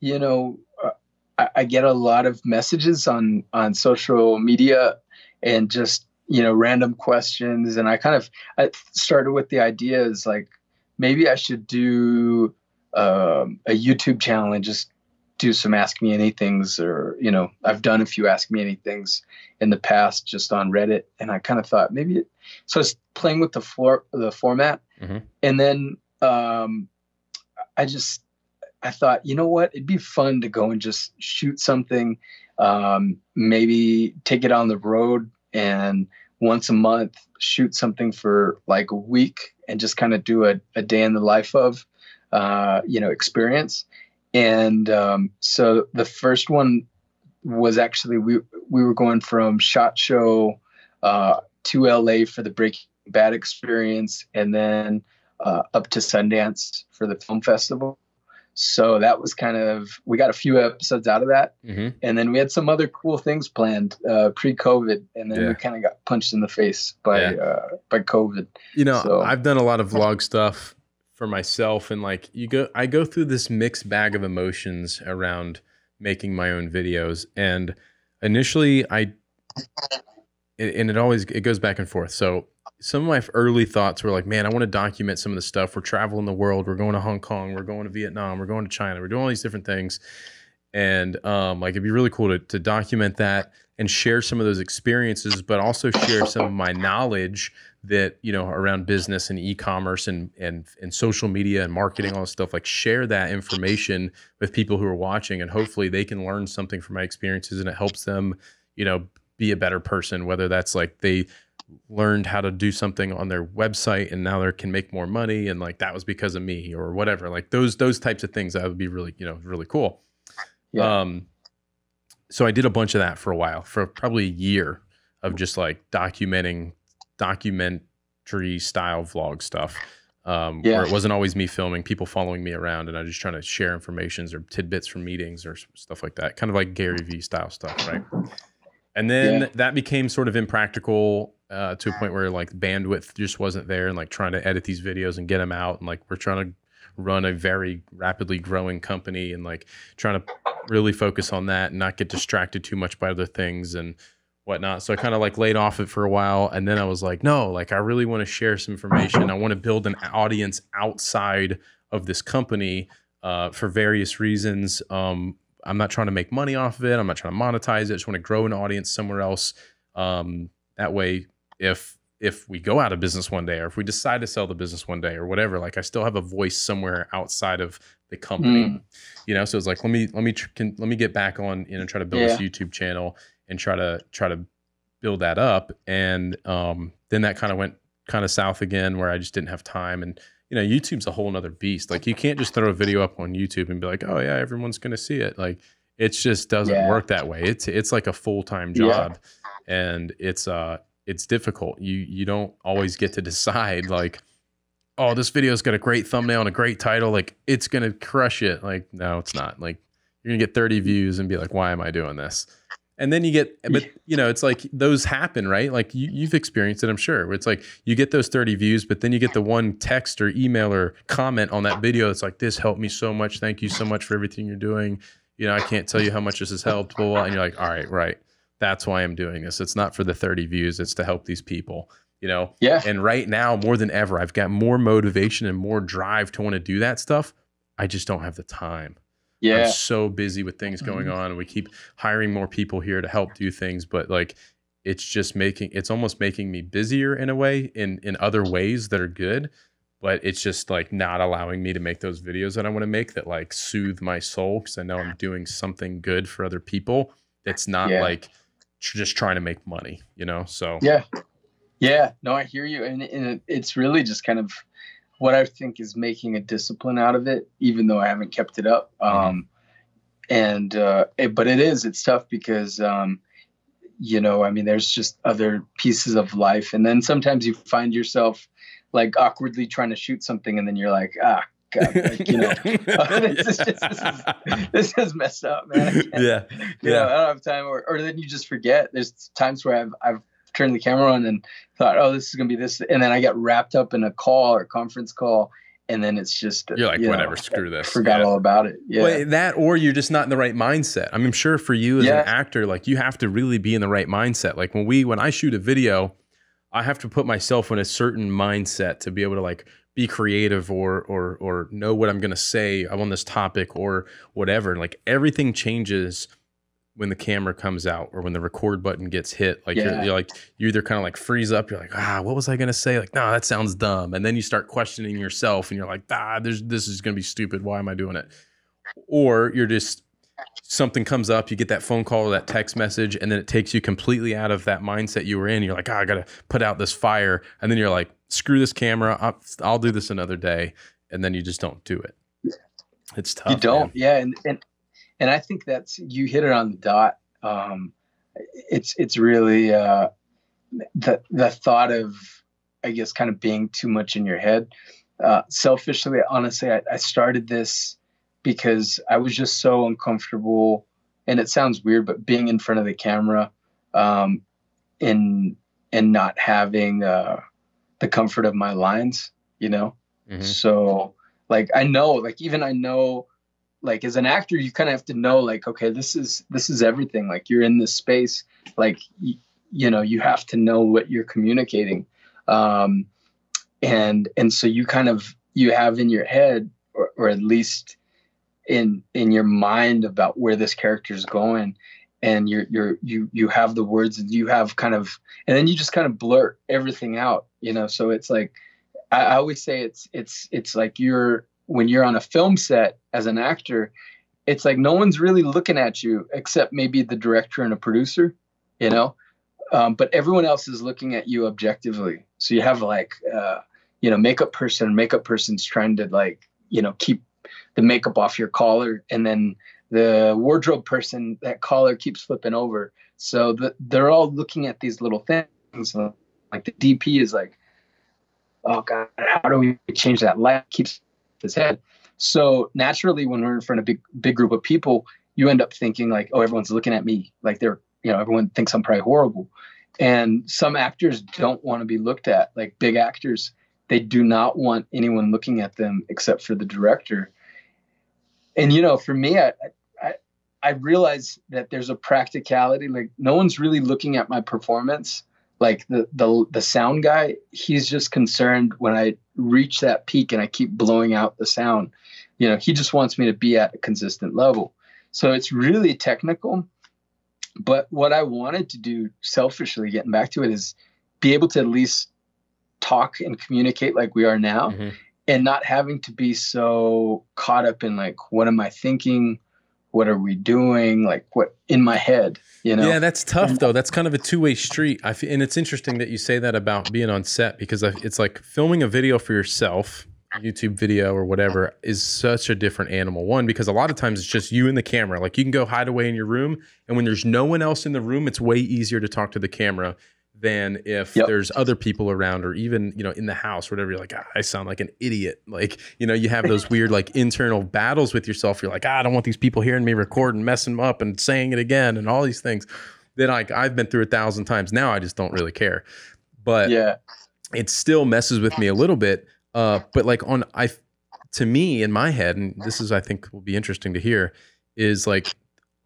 [SPEAKER 2] you know uh, I, I get a lot of messages on on social media and just you know random questions, and I kind of I started with the idea is like maybe I should do um, a YouTube channel and just do some ask me anythings or you know I've done a few ask me anythings in the past just on Reddit and I kind of thought maybe it, so I was playing with the for the format.
[SPEAKER 1] Mhm.
[SPEAKER 2] and then um, I just I thought you know what? It'd be fun to go and just shoot something um, maybe take it on the road and once a month shoot something for like a week and just kind of do a, a day in the life of uh, you know experience. And um, so the first one was actually we we were going from SHOT Show uh, to LA for the Breaking Bad experience and then uh, up to Sundance for the film festival so that was kind of we got a few episodes out of that
[SPEAKER 1] hmm
[SPEAKER 2] and then we had some other cool things planned uh, pre-COVID, and then
[SPEAKER 1] Yeah.
[SPEAKER 2] we kind of got punched in the face by
[SPEAKER 1] Yeah.
[SPEAKER 2] uh, by COVID.
[SPEAKER 1] You know,
[SPEAKER 2] So-
[SPEAKER 1] I've done a lot of vlog stuff for myself and like you go I go through this mixed bag of emotions around making my own videos and initially I and it always it goes back and forth. So some of my early thoughts were like, man, I want to document some of the stuff. We're traveling the world. We're going to Hong Kong. We're going to Vietnam. We're going to China. We're doing all these different things. And um, like it'd be really cool to, to document that and share some of those experiences, but also share some of my knowledge that you know around business and e-commerce and and and social media and marketing all this stuff like share that information with people who are watching and hopefully they can learn something from my experiences and it helps them you know be a better person whether that's like they learned how to do something on their website and now they can make more money and like that was because of me or whatever like those those types of things that would be really you know really cool yeah. um so i did a bunch of that for a while for probably a year of just like documenting documentary style vlog stuff um, yeah. where it wasn't always me filming, people following me around, and I just trying to share informations or tidbits from meetings or stuff like that, kind of like Gary Vee style stuff, right? And then yeah. that became sort of impractical uh, to a point where like bandwidth just wasn't there, and like trying to edit these videos and get them out, and like we're trying to run a very rapidly growing company, and like trying to really focus on that and not get distracted too much by other things and whatnot. So I kind of like laid off it for a while, and then I was like, no, like I really want to share some information. I want to build an audience outside of this company uh, for various reasons. Um, I'm not trying to make money off of it. I'm not trying to monetize it. I just want to grow an audience somewhere else. Um, that way, if if we go out of business one day, or if we decide to sell the business one day, or whatever, like I still have a voice somewhere outside of the company. Mm. You know, so it's like let me let me tr- can, let me get back on you know try to build yeah. this YouTube channel and try to try to build that up. And um, then that kind of went kind of south again, where I just didn't have time and you know, YouTube's a whole nother beast. Like you can't just throw a video up on YouTube and be like, oh yeah, everyone's gonna see it. Like it just doesn't yeah. work that way. It's it's like a full time job, yeah. and it's uh it's difficult. You you don't always get to decide like, oh, this video's got a great thumbnail and a great title. Like it's gonna crush it. Like no, it's not. Like you're gonna get 30 views and be like, why am I doing this? and then you get but you know it's like those happen right like you, you've experienced it i'm sure it's like you get those 30 views but then you get the one text or email or comment on that video that's like this helped me so much thank you so much for everything you're doing you know i can't tell you how much this has helped blah, blah, and you're like all right right that's why i'm doing this it's not for the 30 views it's to help these people you know
[SPEAKER 2] yeah
[SPEAKER 1] and right now more than ever i've got more motivation and more drive to want to do that stuff i just don't have the time
[SPEAKER 2] yeah.
[SPEAKER 1] I'm so busy with things going mm-hmm. on and we keep hiring more people here to help do things, but like it's just making it's almost making me busier in a way in in other ways that are good, but it's just like not allowing me to make those videos that I want to make that like soothe my soul cuz I know I'm doing something good for other people. It's not yeah. like tr- just trying to make money, you know? So
[SPEAKER 2] Yeah. Yeah, no, I hear you and, and it's really just kind of what I think is making a discipline out of it, even though I haven't kept it up. Mm-hmm. Um, and uh, it, but it is it's tough because um, you know I mean there's just other pieces of life, and then sometimes you find yourself like awkwardly trying to shoot something, and then you're like ah. God, like, you know, this, is just, this, is, this is messed up, man.
[SPEAKER 1] Yeah,
[SPEAKER 2] yeah. Know, I don't have time, or, or then you just forget. There's times where I've I've turned the camera on and thought, oh, this is gonna be this, and then I get wrapped up in a call or conference call, and then it's just
[SPEAKER 1] you're like, you whatever, know, screw this.
[SPEAKER 2] Forgot yeah. all about it. Yeah,
[SPEAKER 1] well, that or you're just not in the right mindset. I mean, I'm sure for you as yeah. an actor, like you have to really be in the right mindset. Like when we when I shoot a video, I have to put myself in a certain mindset to be able to like be creative or or or know what I'm gonna say on this topic or whatever. Like everything changes when the camera comes out or when the record button gets hit like yeah. you're, you're, like you either kind of like freeze up you're like ah what was i going to say? Like no that sounds dumb. And then you start questioning yourself and you're like ah there's this is going to be stupid. Why am i doing it? Or you're just something comes up you get that phone call or that text message and then it takes you completely out of that mindset you were in. You're like oh, i gotta put out this fire. And then you're like screw this camera I'll, I'll do this another day and then you just don't do it it's tough
[SPEAKER 2] you don't man. yeah and, and and I think that's you hit it on the dot. Um, it's it's really uh, the the thought of I guess kind of being too much in your head. Uh, selfishly, honestly, I, I started this because I was just so uncomfortable, and it sounds weird, but being in front of the camera, um, in and not having uh, the comfort of my lines, you know. Mm-hmm. So, like, I know, like, even I know like as an actor you kind of have to know like okay this is this is everything like you're in this space like you, you know you have to know what you're communicating um, and and so you kind of you have in your head or, or at least in in your mind about where this character is going and you're you're you you have the words and you have kind of and then you just kind of blurt everything out you know? So it's like I, I always say it's it's it's like you're when you're on a film set as an actor it's like no one's really looking at you except maybe the director and a producer you know? Um, but everyone else is looking at you objectively. So you have like uh, you know makeup person makeup person's trying to like you know keep the makeup off your collar and then the wardrobe person that collar keeps flipping over. So the, they're all looking at these little things like the dp is like oh god how do we change that? Light keeps his head. So naturally when we're in front of a big big group of people you end up thinking like oh everyone's looking at me like they're you know everyone thinks i'm probably horrible. And some actors don't want to be looked at like big actors they do not want anyone looking at them except for the director. And you know for me i i realize that there's a practicality like no one's really looking at my performance like the the the sound guy he's just concerned when i reach that peak and i keep blowing out the sound. You know he just wants me to be at a consistent level. So it's really technical but what i wanted to do selfishly getting back to it is be able to at least talk and communicate like we are now mm-hmm. and not having to be so caught up in like what am i thinking what are we doing? Like what in my head you know?
[SPEAKER 1] Yeah that's tough though. That's kind of a two-way street. I feel, and it's interesting that you say that about being on set because it's like filming a video for yourself youtube video or whatever is such a different animal. One because a lot of times it's just you and the camera. Like you can go hide away in your room and when there's no one else in the room it's way easier to talk to the camera than if yep. there's other people around or even you know in the house whatever you're like ah, i sound like an idiot. Like you know you have those weird like internal battles with yourself. You're like ah, i don't want these people hearing me record and messing them up and saying it again and all these things. That like i've been through a thousand times. Now i just don't really care. But
[SPEAKER 2] yeah.
[SPEAKER 1] it still messes with me a little bit uh but like on i to me in my head and this is i think will be interesting to hear is like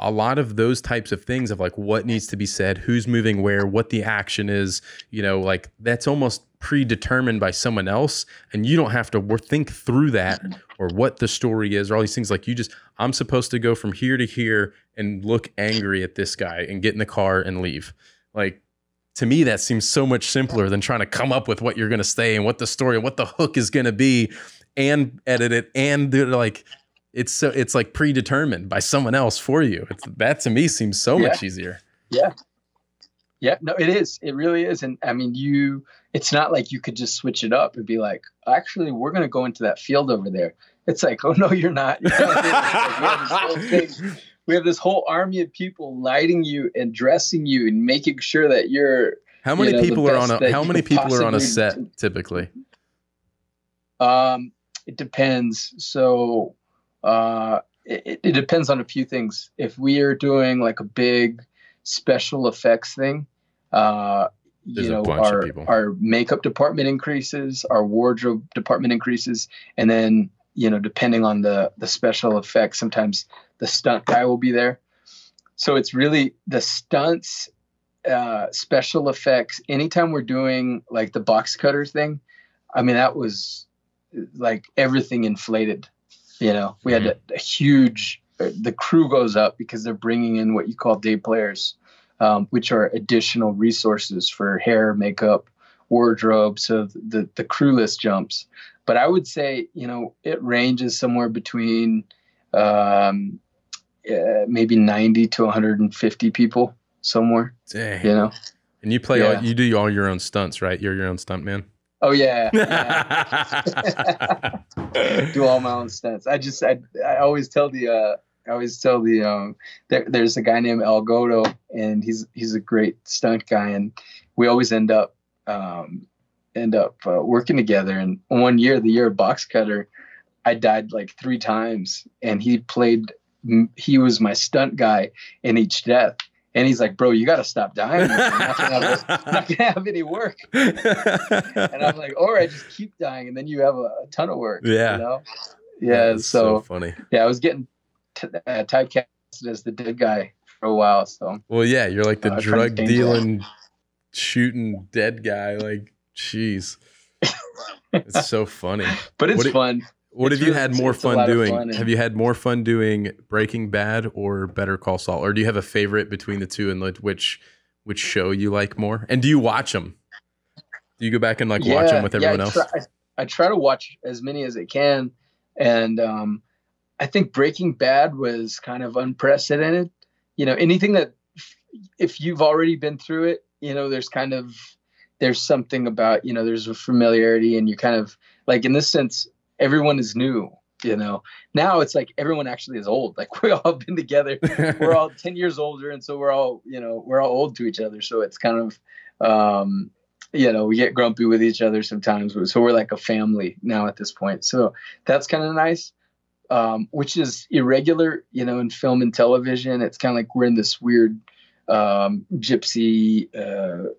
[SPEAKER 1] a lot of those types of things of like what needs to be said, who's moving where, what the action is, you know, like that's almost predetermined by someone else. And you don't have to think through that or what the story is or all these things. Like you just, I'm supposed to go from here to here and look angry at this guy and get in the car and leave. Like, to me, that seems so much simpler than trying to come up with what you're going to say and what the story, what the hook is going to be and edit it and like it's so it's like predetermined by someone else for you. It's, that to me seems so yeah. much easier.
[SPEAKER 2] Yeah. Yeah, no, it is. It really is. And I mean, you, it's not like you could just switch it up and be like, actually, we're going to go into that field over there. It's like, oh, no, you're not. we, have we have this whole army of people lighting you and dressing you and making sure that you're.
[SPEAKER 1] How many you know, people are on a, how many people are on a set typically?
[SPEAKER 2] Um, it depends. So uh, it, it depends on a few things. If we are doing like a big special effects thing, uh, you know, our our makeup department increases, our wardrobe department increases, and then you know, depending on the the special effects, sometimes the stunt guy will be there. So it's really the stunts, uh, special effects. Anytime we're doing like the box cutter thing, I mean that was like everything inflated. You know, we mm-hmm. had a, a, huge. Uh, the crew goes up because they're bringing in what you call day players, um, which are additional resources for hair, makeup, wardrobe. So the the crew list jumps. But I would say, you know, it ranges somewhere between um, uh, maybe 90 to 150 people somewhere. Dang. You know.
[SPEAKER 1] And you play yeah. all, you do all your own stunts, right? You're your own stunt man.
[SPEAKER 2] Oh yeah. yeah. Do all my own stunts. I just I I always tell the uh I always tell the um there, there's a guy named El Godo and he's he's a great stunt guy and we always end up um end up uh, working together and one year the year of box cutter I died like three times and he played he was my stunt guy in each death and he's like, bro, you got to stop dying. I'm not going to have any work. and I'm like, all right, just keep dying. And then you have a, a ton of work.
[SPEAKER 1] Yeah.
[SPEAKER 2] You know? Yeah. So, so,
[SPEAKER 1] funny.
[SPEAKER 2] Yeah. I was getting t- uh, typecasted as the dead guy for a while. So,
[SPEAKER 1] well, yeah, you're like the uh, drug dealing shooting dead guy. Like, jeez, it's so funny.
[SPEAKER 2] but it's
[SPEAKER 1] What it-
[SPEAKER 2] fun.
[SPEAKER 1] What have you had more fun doing?
[SPEAKER 2] fun
[SPEAKER 1] have you had more fun doing Breaking Bad or Better Call Saul, or do you have a favorite between the two, and like which which show you like more? And do you watch them? Do you go back and like watch them with everyone
[SPEAKER 2] I
[SPEAKER 1] else?
[SPEAKER 2] Try, I, I try to watch as many as I can, and um, I think Breaking Bad was kind of unprecedented. You know, anything that if you've already been through it, you know, there's kind of there's something about you know there's a familiarity, and you kind of like in this sense, everyone is new. You know, now it's like everyone actually is old. Like we all have been together. We're all 10 years older and so we're all you know we're all old to each other. So it's kind of um you know we get grumpy with each other sometimes. So we're like a family now at this point. So that's kind of nice um which is irregular you know in film and television. It's kind of like we're in this weird um gypsy uh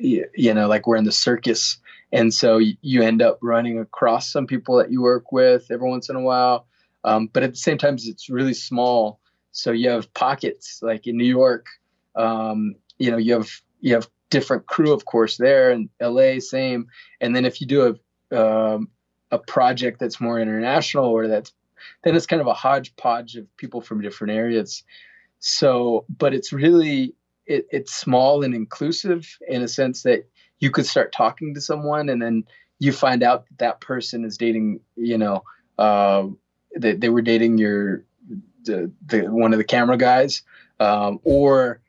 [SPEAKER 2] you know like we're in the circus and so you end up running across some people that you work with every once in a while um, but at the same time it's really small so you have pockets like in New York. Um, you know, you have you have different crew, of course, there, and LA, same. And then if you do a um, a project that's more international, or that's then it's kind of a hodgepodge of people from different areas. So, but it's really it, it's small and inclusive in a sense that you could start talking to someone, and then you find out that that person is dating, you know, uh, that they were dating your the, the one of the camera guys, um, or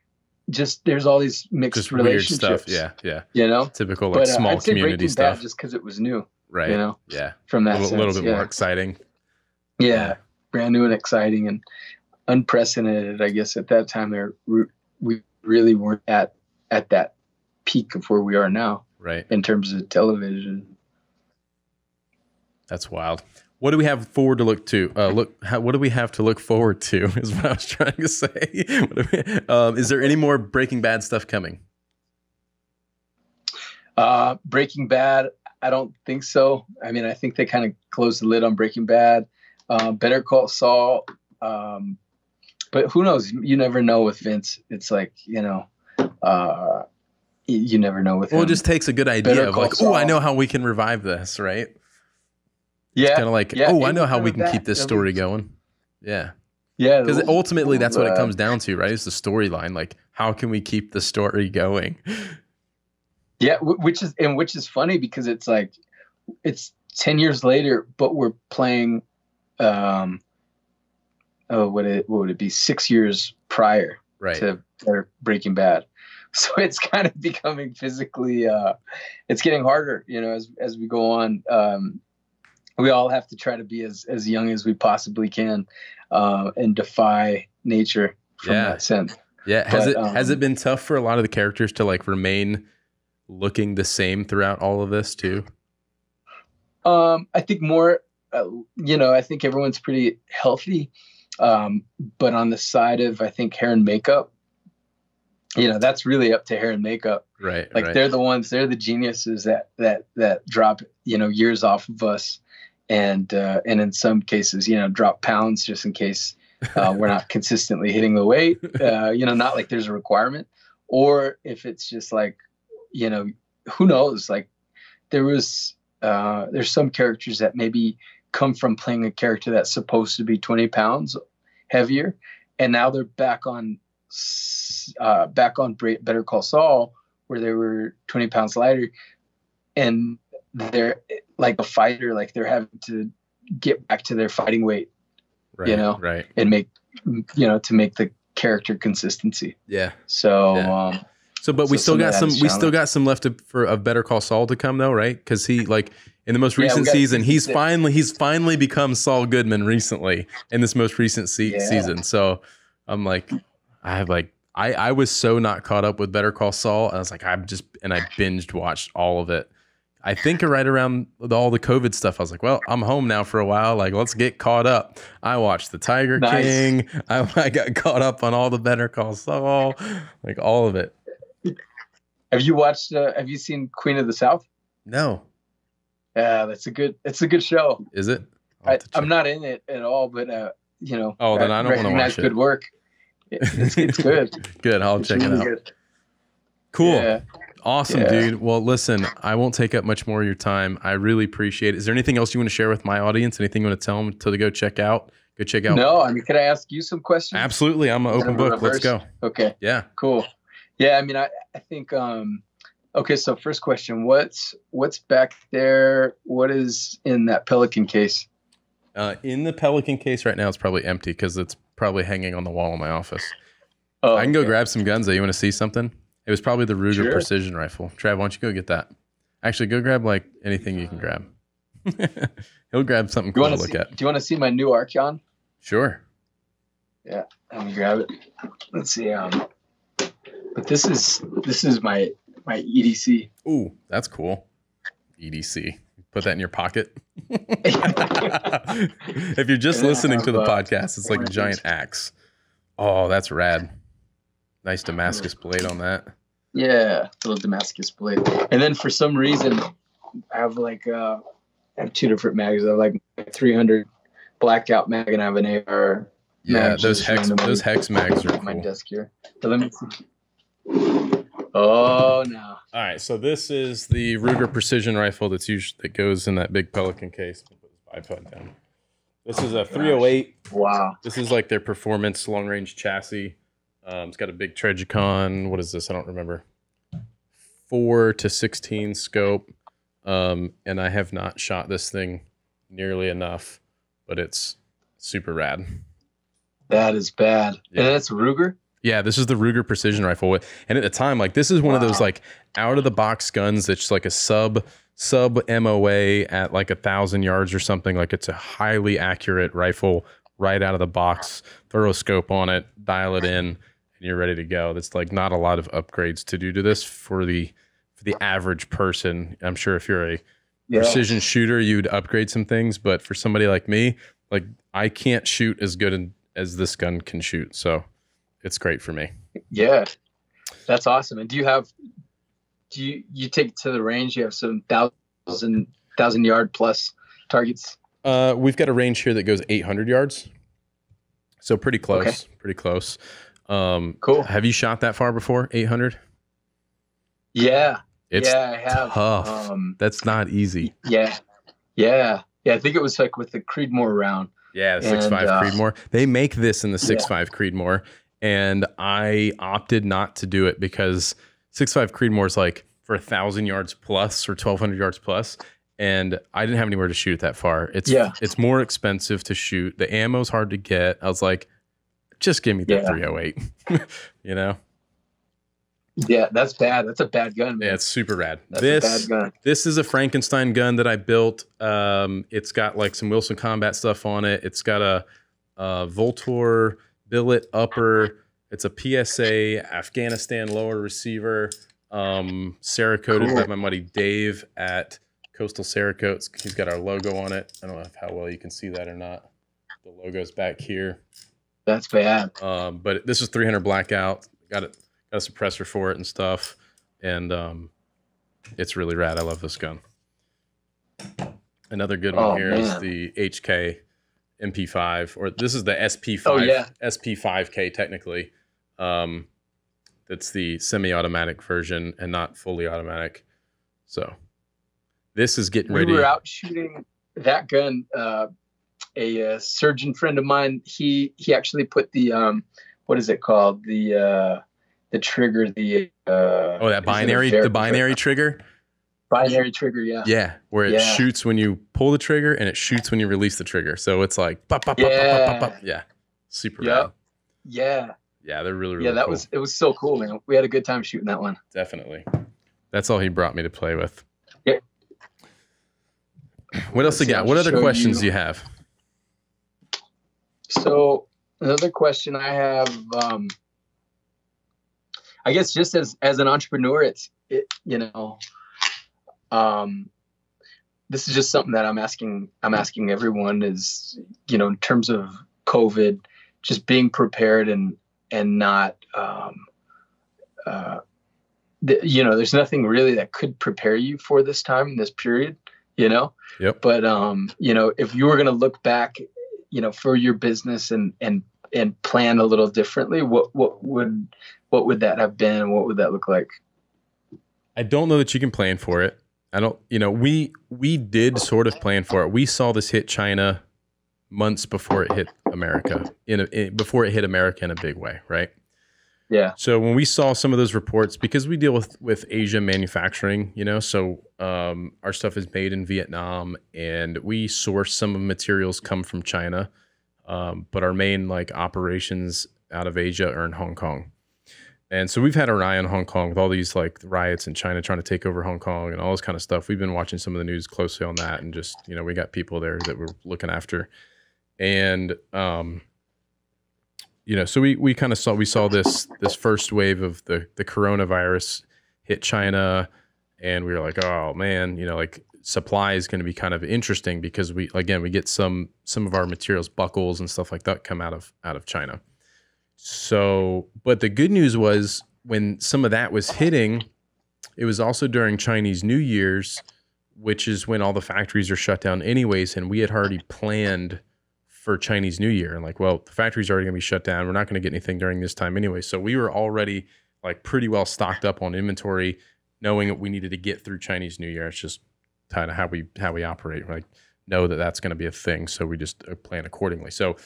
[SPEAKER 2] just there's all these mixed
[SPEAKER 1] Just weird
[SPEAKER 2] relationships.
[SPEAKER 1] stuff. Yeah, yeah.
[SPEAKER 2] you know.
[SPEAKER 1] Typical like
[SPEAKER 2] But uh,
[SPEAKER 1] small
[SPEAKER 2] I'd
[SPEAKER 1] community stuff.
[SPEAKER 2] Just because it was new,
[SPEAKER 1] right.
[SPEAKER 2] you know,
[SPEAKER 1] Yeah.
[SPEAKER 2] from that
[SPEAKER 1] a little
[SPEAKER 2] sense,
[SPEAKER 1] bit
[SPEAKER 2] yeah.
[SPEAKER 1] more exciting.
[SPEAKER 2] Yeah,
[SPEAKER 1] Yeah.
[SPEAKER 2] brand new and exciting and unprecedented. I guess at that time there we, we really weren't at at that peak of where we are now
[SPEAKER 1] Right.
[SPEAKER 2] in terms of television.
[SPEAKER 1] That's wild. What do we have forward to look to? Uh, look, how, what do we have to look forward to? Is what I was trying to say. We- um, is there any more Breaking Bad stuff coming?
[SPEAKER 2] Uh, Breaking Bad, I don't think so. I mean, I think they kind of closed the lid on Breaking Bad. Um, Better Call Saul, um, but who knows? You never know with Vince. It's like you know, uh, you, never know with
[SPEAKER 1] Well, it just takes a good idea
[SPEAKER 2] Better
[SPEAKER 1] of like, oh, I know how we can revive this, right?
[SPEAKER 2] yeah,
[SPEAKER 1] Kind of like,
[SPEAKER 2] yeah,
[SPEAKER 1] oh, I know how we can keep this story going. Yeah,
[SPEAKER 2] yeah,
[SPEAKER 1] because ultimately that's what it comes down to, right? Is the storyline. Like, how can we keep the story going?
[SPEAKER 2] Yeah, which is and which is funny because it's like it's 10 years later but we're playing um oh what it what would it be 6 years prior
[SPEAKER 1] Right.
[SPEAKER 2] to Breaking Bad. So it's kind of becoming physically uh it's getting harder, you know, as as we go on. Um we all have to try to be as as young as we possibly can uh and defy nature from
[SPEAKER 1] Yeah.
[SPEAKER 2] that sense.
[SPEAKER 1] Yeah. Has
[SPEAKER 2] But,
[SPEAKER 1] it has
[SPEAKER 2] um,
[SPEAKER 1] it been tough for a lot of the characters to like remain looking the same throughout all of this too?
[SPEAKER 2] Um, I think more, uh, you know, I think everyone's pretty healthy. Um, but on the side of, I think hair and makeup, you know, that's really up to hair and makeup.
[SPEAKER 1] Right.
[SPEAKER 2] Like
[SPEAKER 1] right.
[SPEAKER 2] they're the ones, they're the geniuses that, that, that drop, you know, years off of us. And, uh, and in some cases, you know, drop pounds just in case, uh, we're not consistently hitting the weight, uh, you know, not like there's a requirement or if it's just like, you know, who knows, like there was, uh, there's some characters that maybe come from playing a character that's supposed to be 20 pounds heavier and now they're back on uh, back on better call saul where they were 20 pounds lighter and they're like a fighter like they're having to get back to their fighting weight
[SPEAKER 1] right.
[SPEAKER 2] you know.
[SPEAKER 1] Right.
[SPEAKER 2] and make you know to make the character consistency
[SPEAKER 1] Yeah.
[SPEAKER 2] so
[SPEAKER 1] Yeah.
[SPEAKER 2] um
[SPEAKER 1] So, but we still got some. We still got some left to, for a Better Call Saul to come, though, right? Because he like in the most recent
[SPEAKER 2] got
[SPEAKER 1] season,
[SPEAKER 2] season
[SPEAKER 1] he's
[SPEAKER 2] six.
[SPEAKER 1] finally he's finally become Saul Goodman recently in this most recent se-
[SPEAKER 2] Yeah.
[SPEAKER 1] season. So I'm like, I have like I I was so not caught up with Better Call Saul. I was like, I'm just and I binged watched all of it. I think right around the, all the COVID stuff, I was like, well, I'm home now for a while. Like, let's get caught up. I watched The Tiger
[SPEAKER 2] Nice.
[SPEAKER 1] King. I, I got caught up on all the Better Call Saul, like all of it.
[SPEAKER 2] have you watched uh, have you seen queen of the south
[SPEAKER 1] No,
[SPEAKER 2] yeah that's a good it's a good show
[SPEAKER 1] is it?
[SPEAKER 2] I,
[SPEAKER 1] to
[SPEAKER 2] i'm not in it at all but uh you know
[SPEAKER 1] Oh, then I don't wanna
[SPEAKER 2] recognize
[SPEAKER 1] watch it.
[SPEAKER 2] good work it's, it's good
[SPEAKER 1] Good. I'll
[SPEAKER 2] It's
[SPEAKER 1] check it out.
[SPEAKER 2] good.
[SPEAKER 1] Cool.
[SPEAKER 2] yeah
[SPEAKER 1] Awesome,
[SPEAKER 2] Yeah.
[SPEAKER 1] dude. Well, listen, I won't take up much more of your time. I really appreciate it. Is there anything else you want to share with my audience? Anything you want to tell them to go check out? Go check out.
[SPEAKER 2] No, I mean, could I ask you some questions?
[SPEAKER 1] Absolutely. I'm an open book. Let's go.
[SPEAKER 2] Okay,
[SPEAKER 1] Yeah.
[SPEAKER 2] cool. Yeah, I mean, I, I think. um Okay, so first question: What's what's back there? What is in that pelican case?
[SPEAKER 1] Uh, in the Pelican case right now, it's probably empty because it's probably hanging on the wall in my office.
[SPEAKER 2] Oh,
[SPEAKER 1] I can go
[SPEAKER 2] okay.
[SPEAKER 1] grab some guns. Though you want to see something? It was probably the Ruger
[SPEAKER 2] Sure.
[SPEAKER 1] precision rifle. Trav, why don't you go get that? Actually, go grab like anything you can grab. He'll grab something cool to look
[SPEAKER 2] see?
[SPEAKER 1] at.
[SPEAKER 2] Do you want to see my new Archeon?
[SPEAKER 1] Sure.
[SPEAKER 2] Yeah, let me grab it. Let's see. Um, but this is this is my my EDC.
[SPEAKER 1] Ooh, that's cool. EDC. Put that in your pocket. if you're just listening to the
[SPEAKER 2] uh,
[SPEAKER 1] podcast, it's like a giant axe. Oh, that's rad. Nice Damascus blade on that.
[SPEAKER 2] Yeah, little Damascus blade. And then for some reason, I have like uh, I have two different mags. I have like 300 blackout mag and I have an AR
[SPEAKER 1] Yeah, those hex those hex mags are
[SPEAKER 2] on my desk here. So let me see. Oh no.
[SPEAKER 1] All right, so this is the Ruger precision rifle that's usually that goes in that big Pelican case. Put this bipod down. This is a 308.
[SPEAKER 2] Wow.
[SPEAKER 1] This is like their performance long range chassis. Um, it's got a big Trijicon. What is this? I don't remember. Four to 16 scope. Um, and I have not shot this thing nearly enough, but it's super rad.
[SPEAKER 2] That is bad.
[SPEAKER 1] Yeah.
[SPEAKER 2] And that's Ruger?
[SPEAKER 1] Yeah, this is the Ruger precision rifle. And at the time, like this is one of those like out of the box guns that's like a sub sub MOA at like a thousand yards or something. Like it's a highly accurate rifle right out of the box. Throw a scope on it, dial it in, and you're ready to go. That's like not a lot of upgrades to do to this for the for the average person. I'm sure if you're a
[SPEAKER 2] Yeah.
[SPEAKER 1] precision shooter, you'd upgrade some things, but for somebody like me, like I can't shoot as good as this gun can shoot. So it's great for me.
[SPEAKER 2] Yeah. That's awesome. And do you have do you you take it to the range? You have some thousand thousand yard plus targets?
[SPEAKER 1] Uh, we've got a range here that goes 800 yards, so pretty close.
[SPEAKER 2] Okay.
[SPEAKER 1] Pretty close. Um,
[SPEAKER 2] Cool.
[SPEAKER 1] have you shot that far before? 800.
[SPEAKER 2] Yeah.
[SPEAKER 1] It's
[SPEAKER 2] yeah, I have.
[SPEAKER 1] tough.
[SPEAKER 2] Um
[SPEAKER 1] That's not easy.
[SPEAKER 2] yeah. Yeah. Yeah. I think it was like with the Creedmoor round.
[SPEAKER 1] Yeah, the six
[SPEAKER 2] And,
[SPEAKER 1] five
[SPEAKER 2] uh,
[SPEAKER 1] Creedmoor. They make this in the six five Creedmoor, and I opted not to do it because six five Creedmoor is like for a thousand yards plus or twelve hundred yards plus, and I didn't have anywhere to shoot that far. It's
[SPEAKER 2] Yeah.
[SPEAKER 1] it's more expensive to shoot. The ammo's hard to get. I was like, just give me the
[SPEAKER 2] Yeah.
[SPEAKER 1] three oh eight. You know,
[SPEAKER 2] Yeah, that's bad. That's a bad gun, man.
[SPEAKER 1] yeah, it's super rad.
[SPEAKER 2] that's
[SPEAKER 1] this
[SPEAKER 2] a bad gun.
[SPEAKER 1] this is a Frankenstein gun that I built. Um, it's got like some Wilson Combat stuff on it. It's got a, a VLTOR billet upper. It's a PSA Afghanistan lower receiver. Um, Cerakoted by my buddy Dave at Coastal Cerakotes. He's got our logo on it. I don't know how well you can see that or not. The logo's back here.
[SPEAKER 2] That's bad.
[SPEAKER 1] Um, but this is 300 blackout. Got it. Got a suppressor for it and stuff. And um, it's really rad. I love this gun. Another good one
[SPEAKER 2] Oh,
[SPEAKER 1] here is
[SPEAKER 2] man.
[SPEAKER 1] the HK MP5, or this is the SP5.
[SPEAKER 2] Oh, yeah.
[SPEAKER 1] SP5K technically. Um, that's the semi-automatic version and not fully automatic. So this is getting
[SPEAKER 2] We
[SPEAKER 1] ready.
[SPEAKER 2] We were out shooting that gun. Uh, a, uh surgeon friend of mine, he he actually put the um, what is it called? The uh, the trigger, the uh,
[SPEAKER 1] oh, that binary, the binary trigger.
[SPEAKER 2] binary trigger. Yeah.
[SPEAKER 1] Yeah, where it
[SPEAKER 2] Yeah.
[SPEAKER 1] shoots when you pull the trigger and it shoots when you release the trigger. So it's like pop, pop, pop, pop, pop,
[SPEAKER 2] Yeah.
[SPEAKER 1] pop, yeah, super
[SPEAKER 2] Yep. Yeah.
[SPEAKER 1] Yeah, they're really really
[SPEAKER 2] Yeah. That
[SPEAKER 1] cool.
[SPEAKER 2] was it. Was so cool, man. We had a good time shooting that one.
[SPEAKER 1] definitely. That's all he brought me to play with.
[SPEAKER 2] Yeah.
[SPEAKER 1] What else you
[SPEAKER 2] Let's see,
[SPEAKER 1] got? What other questions
[SPEAKER 2] you.
[SPEAKER 1] do you have?
[SPEAKER 2] So another question I have, um, I guess, just as as an entrepreneur, it's it, you know, um, this is just something that I'm asking. I'm asking everyone is, you know, in terms of COVID, just being prepared and and not, um, uh, you know, there's nothing really that could prepare you for this time, in this period, you know.
[SPEAKER 1] Yep.
[SPEAKER 2] But um, you know, if you were going to look back you know for your business and and and plan a little differently what what would what would that have been what would that look like
[SPEAKER 1] I don't know that you can plan for it. I don't, you know, we we did sort of plan for it. We saw this hit China months before it hit America in, a, in before it hit America in a big way, right?
[SPEAKER 2] Yeah.
[SPEAKER 1] So when we saw some of those reports, because we deal with with Asia manufacturing, you know, so um, our stuff is made in Vietnam, and we source some of the materials come from China, um, but our main like operations out of Asia are in Hong Kong. And so we've had our eye on Hong Kong with all these like riots in China trying to take over Hong Kong and all this kind of stuff. We've been watching some of the news closely on that, and just you know we got people there that we're looking after, and um, you know, so we we kind of saw we saw this this first wave of the the coronavirus hit China, and we were like, oh man, you know, like supply is going to be kind of interesting because we again we get some some of our materials buckles and stuff like that come out of out of China. So, but the good news was when some of that was hitting, it was also during Chinese New Year's, which is when all the factories are shut down anyways, and we had already planned for Chinese New Year and like, well, the factory's already gonna be shut down. We're not gonna get anything during this time anyway. So we were already like pretty well stocked up on inventory, knowing that we needed to get through Chinese New Year. It's just kind of how we how we operate. Like know that that's going to be a thing, so we just uh, plan accordingly. So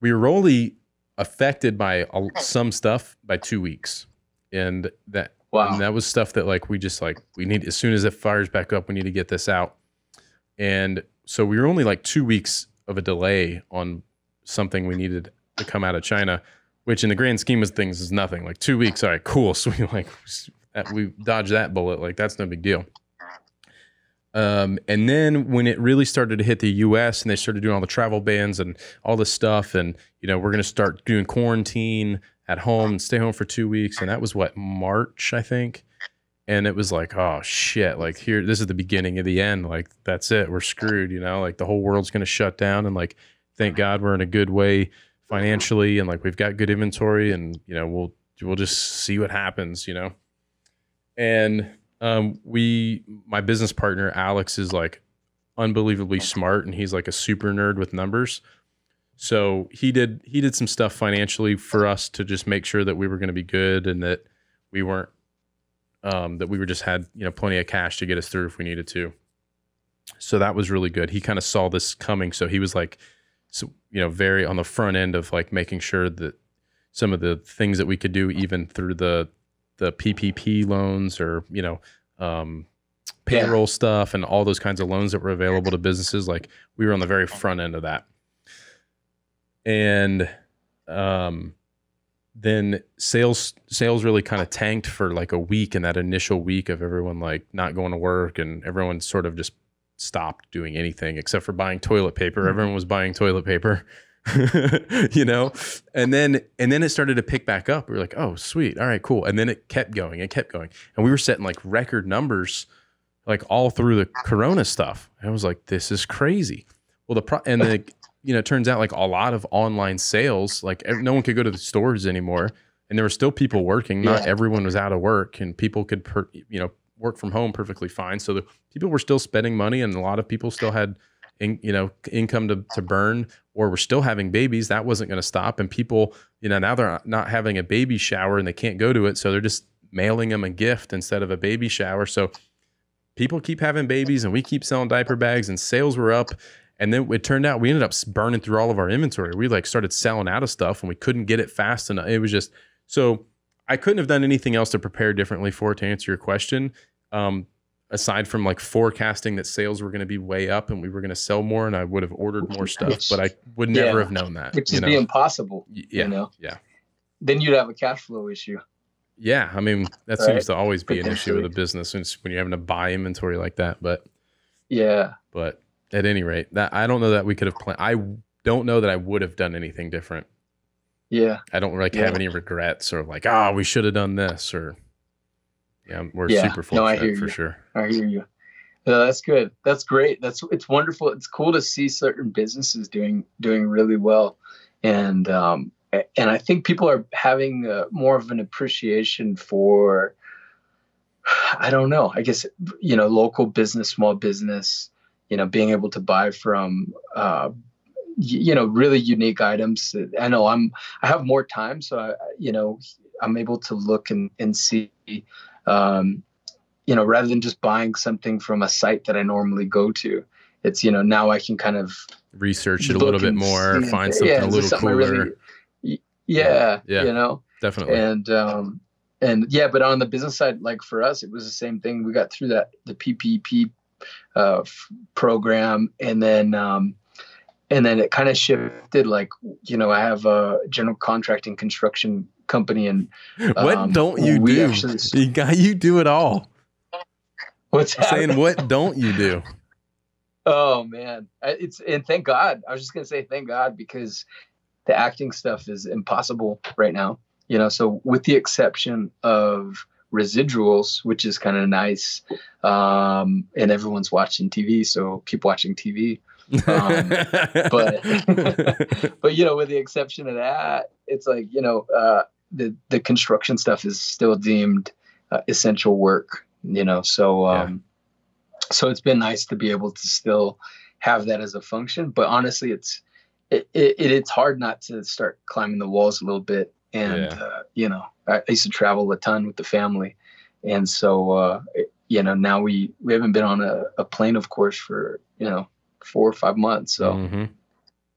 [SPEAKER 1] we were only affected by some stuff by two weeks, and that wow. and that was stuff that like we just like we need as soon as it fires back up, we need to get this out. And so we were only like two weeks of a delay on something we needed to come out of China, which in the grand scheme of things is nothing. Like two weeks, all right, cool. So we like we dodged that bullet. Like that's no big deal. Um, and then when it really started to hit the U.S. and they started doing all the travel bans and all this stuff, and you know we're going to start doing quarantine at home and stay home for two weeks, and that was what March, I think and it was like oh shit like here this is the beginning of the end like that's it we're screwed you know like the whole world's going to shut down and like thank god we're in a good way financially and like we've got good inventory and you know we'll we'll just see what happens you know? And um we my business partner alex is like unbelievably smart and he's like a super nerd with numbers. So he did he did some stuff financially for us to just make sure that we were going to be good and that we weren't um, that we were just had you know plenty of cash to get us through if we needed to. So that was really good. He kind of saw this coming, so he was like, so you know, very on the front end of like making sure that some of the things that we could do, even through the the PPP loans or you know um, payroll yeah. stuff and all those kinds of loans that were available to businesses, like we were on the very front end of that. And um, then sales sales really kind of tanked for like a week in that initial week of everyone like not going to work and everyone sort of just stopped doing anything except for buying toilet paper. Mm-hmm. Everyone was buying toilet paper. you know and then and then it started to pick back up we were like oh sweet all right cool and then it kept going it kept going and we were setting like record numbers like all through the corona stuff i was like this is crazy well the pro and the you know, it turns out like a lot of online sales, like no one could go to the stores anymore, and there were still people working. Not yeah. everyone was out of work, and people could, per, you know, work from home perfectly fine. So the people were still spending money, and a lot of people still had, in, you know, income to to burn, or were still having babies. That wasn't going to stop, and people, you know, now they're not having a baby shower and they can't go to it, so they're just mailing them a gift instead of a baby shower. So people keep having babies, and we keep selling diaper bags, and sales were up and then it turned out we ended up burning through all of our inventory. We like started selling out of stuff and we couldn't get it fast enough. It was just so I couldn't have done anything else to prepare differently for it to answer your question. Um, aside from like forecasting that sales were going to be way up and we were going to sell more and I would have ordered more stuff, which, but I would never yeah, have known that.
[SPEAKER 2] Which is be impossible.
[SPEAKER 1] Yeah.
[SPEAKER 2] You know?
[SPEAKER 1] Yeah.
[SPEAKER 2] Then you'd have a cash flow issue.
[SPEAKER 1] Yeah. I mean, that right. seems to always be an issue with a business when you're having to buy inventory like that. But
[SPEAKER 2] yeah.
[SPEAKER 1] But at any rate, that I don't know that we could have planned. I don't know that I would have done anything different.
[SPEAKER 2] Yeah.
[SPEAKER 1] I don't like yeah. have any regrets or like, ah, oh, we should have done this or yeah, we're yeah. super fortunate no, I hear for
[SPEAKER 2] you.
[SPEAKER 1] sure.
[SPEAKER 2] I hear you. No, that's good. That's great. That's it's wonderful. It's cool to see certain businesses doing doing really well, and um, and I think people are having uh, more of an appreciation for. I don't know. I guess you know, local business, small business, you know being able to buy from uh, you know really unique items i know i'm i have more time so i you know i'm able to look and, and see um, you know, rather than just buying something from a site that I normally go to, it's you know now I can kind of
[SPEAKER 1] research it a little bit more, find something
[SPEAKER 2] yeah,
[SPEAKER 1] a little
[SPEAKER 2] something
[SPEAKER 1] cooler.
[SPEAKER 2] really- yeah,
[SPEAKER 1] Yeah.
[SPEAKER 2] you know,
[SPEAKER 1] Definitely.
[SPEAKER 2] and um, and yeah, but on the business side, like for us, it was the same thing. We got through that the PPP uh, program, and then um, and then it kind of shifted. Like you know, I have a general contracting construction company, and
[SPEAKER 1] what
[SPEAKER 2] um,
[SPEAKER 1] don't you do?
[SPEAKER 2] actually-
[SPEAKER 1] you got you do it all.
[SPEAKER 2] what's
[SPEAKER 1] I'm saying what don't you do?
[SPEAKER 2] Oh man, it's and thank God. I was just gonna say thank God because the acting stuff is impossible right now. You know, so with the exception of residuals, which is kind of nice, um, and everyone's watching TV, so keep watching TV. Um, but but you know, with the exception of that, it's like you know, uh, the the construction stuff is still deemed uh, essential work. You know, so
[SPEAKER 1] Yeah.
[SPEAKER 2] um, so it's been nice to be able to still have that as a function. But honestly, it's it, it it's hard not to start climbing the walls a little bit. And
[SPEAKER 1] Yeah.
[SPEAKER 2] uh, you know, I, I used to travel a ton with the family, and so uh, it- you know, now we we haven't been on a, a plane, of course, for you know four or five months. So
[SPEAKER 1] Mhm.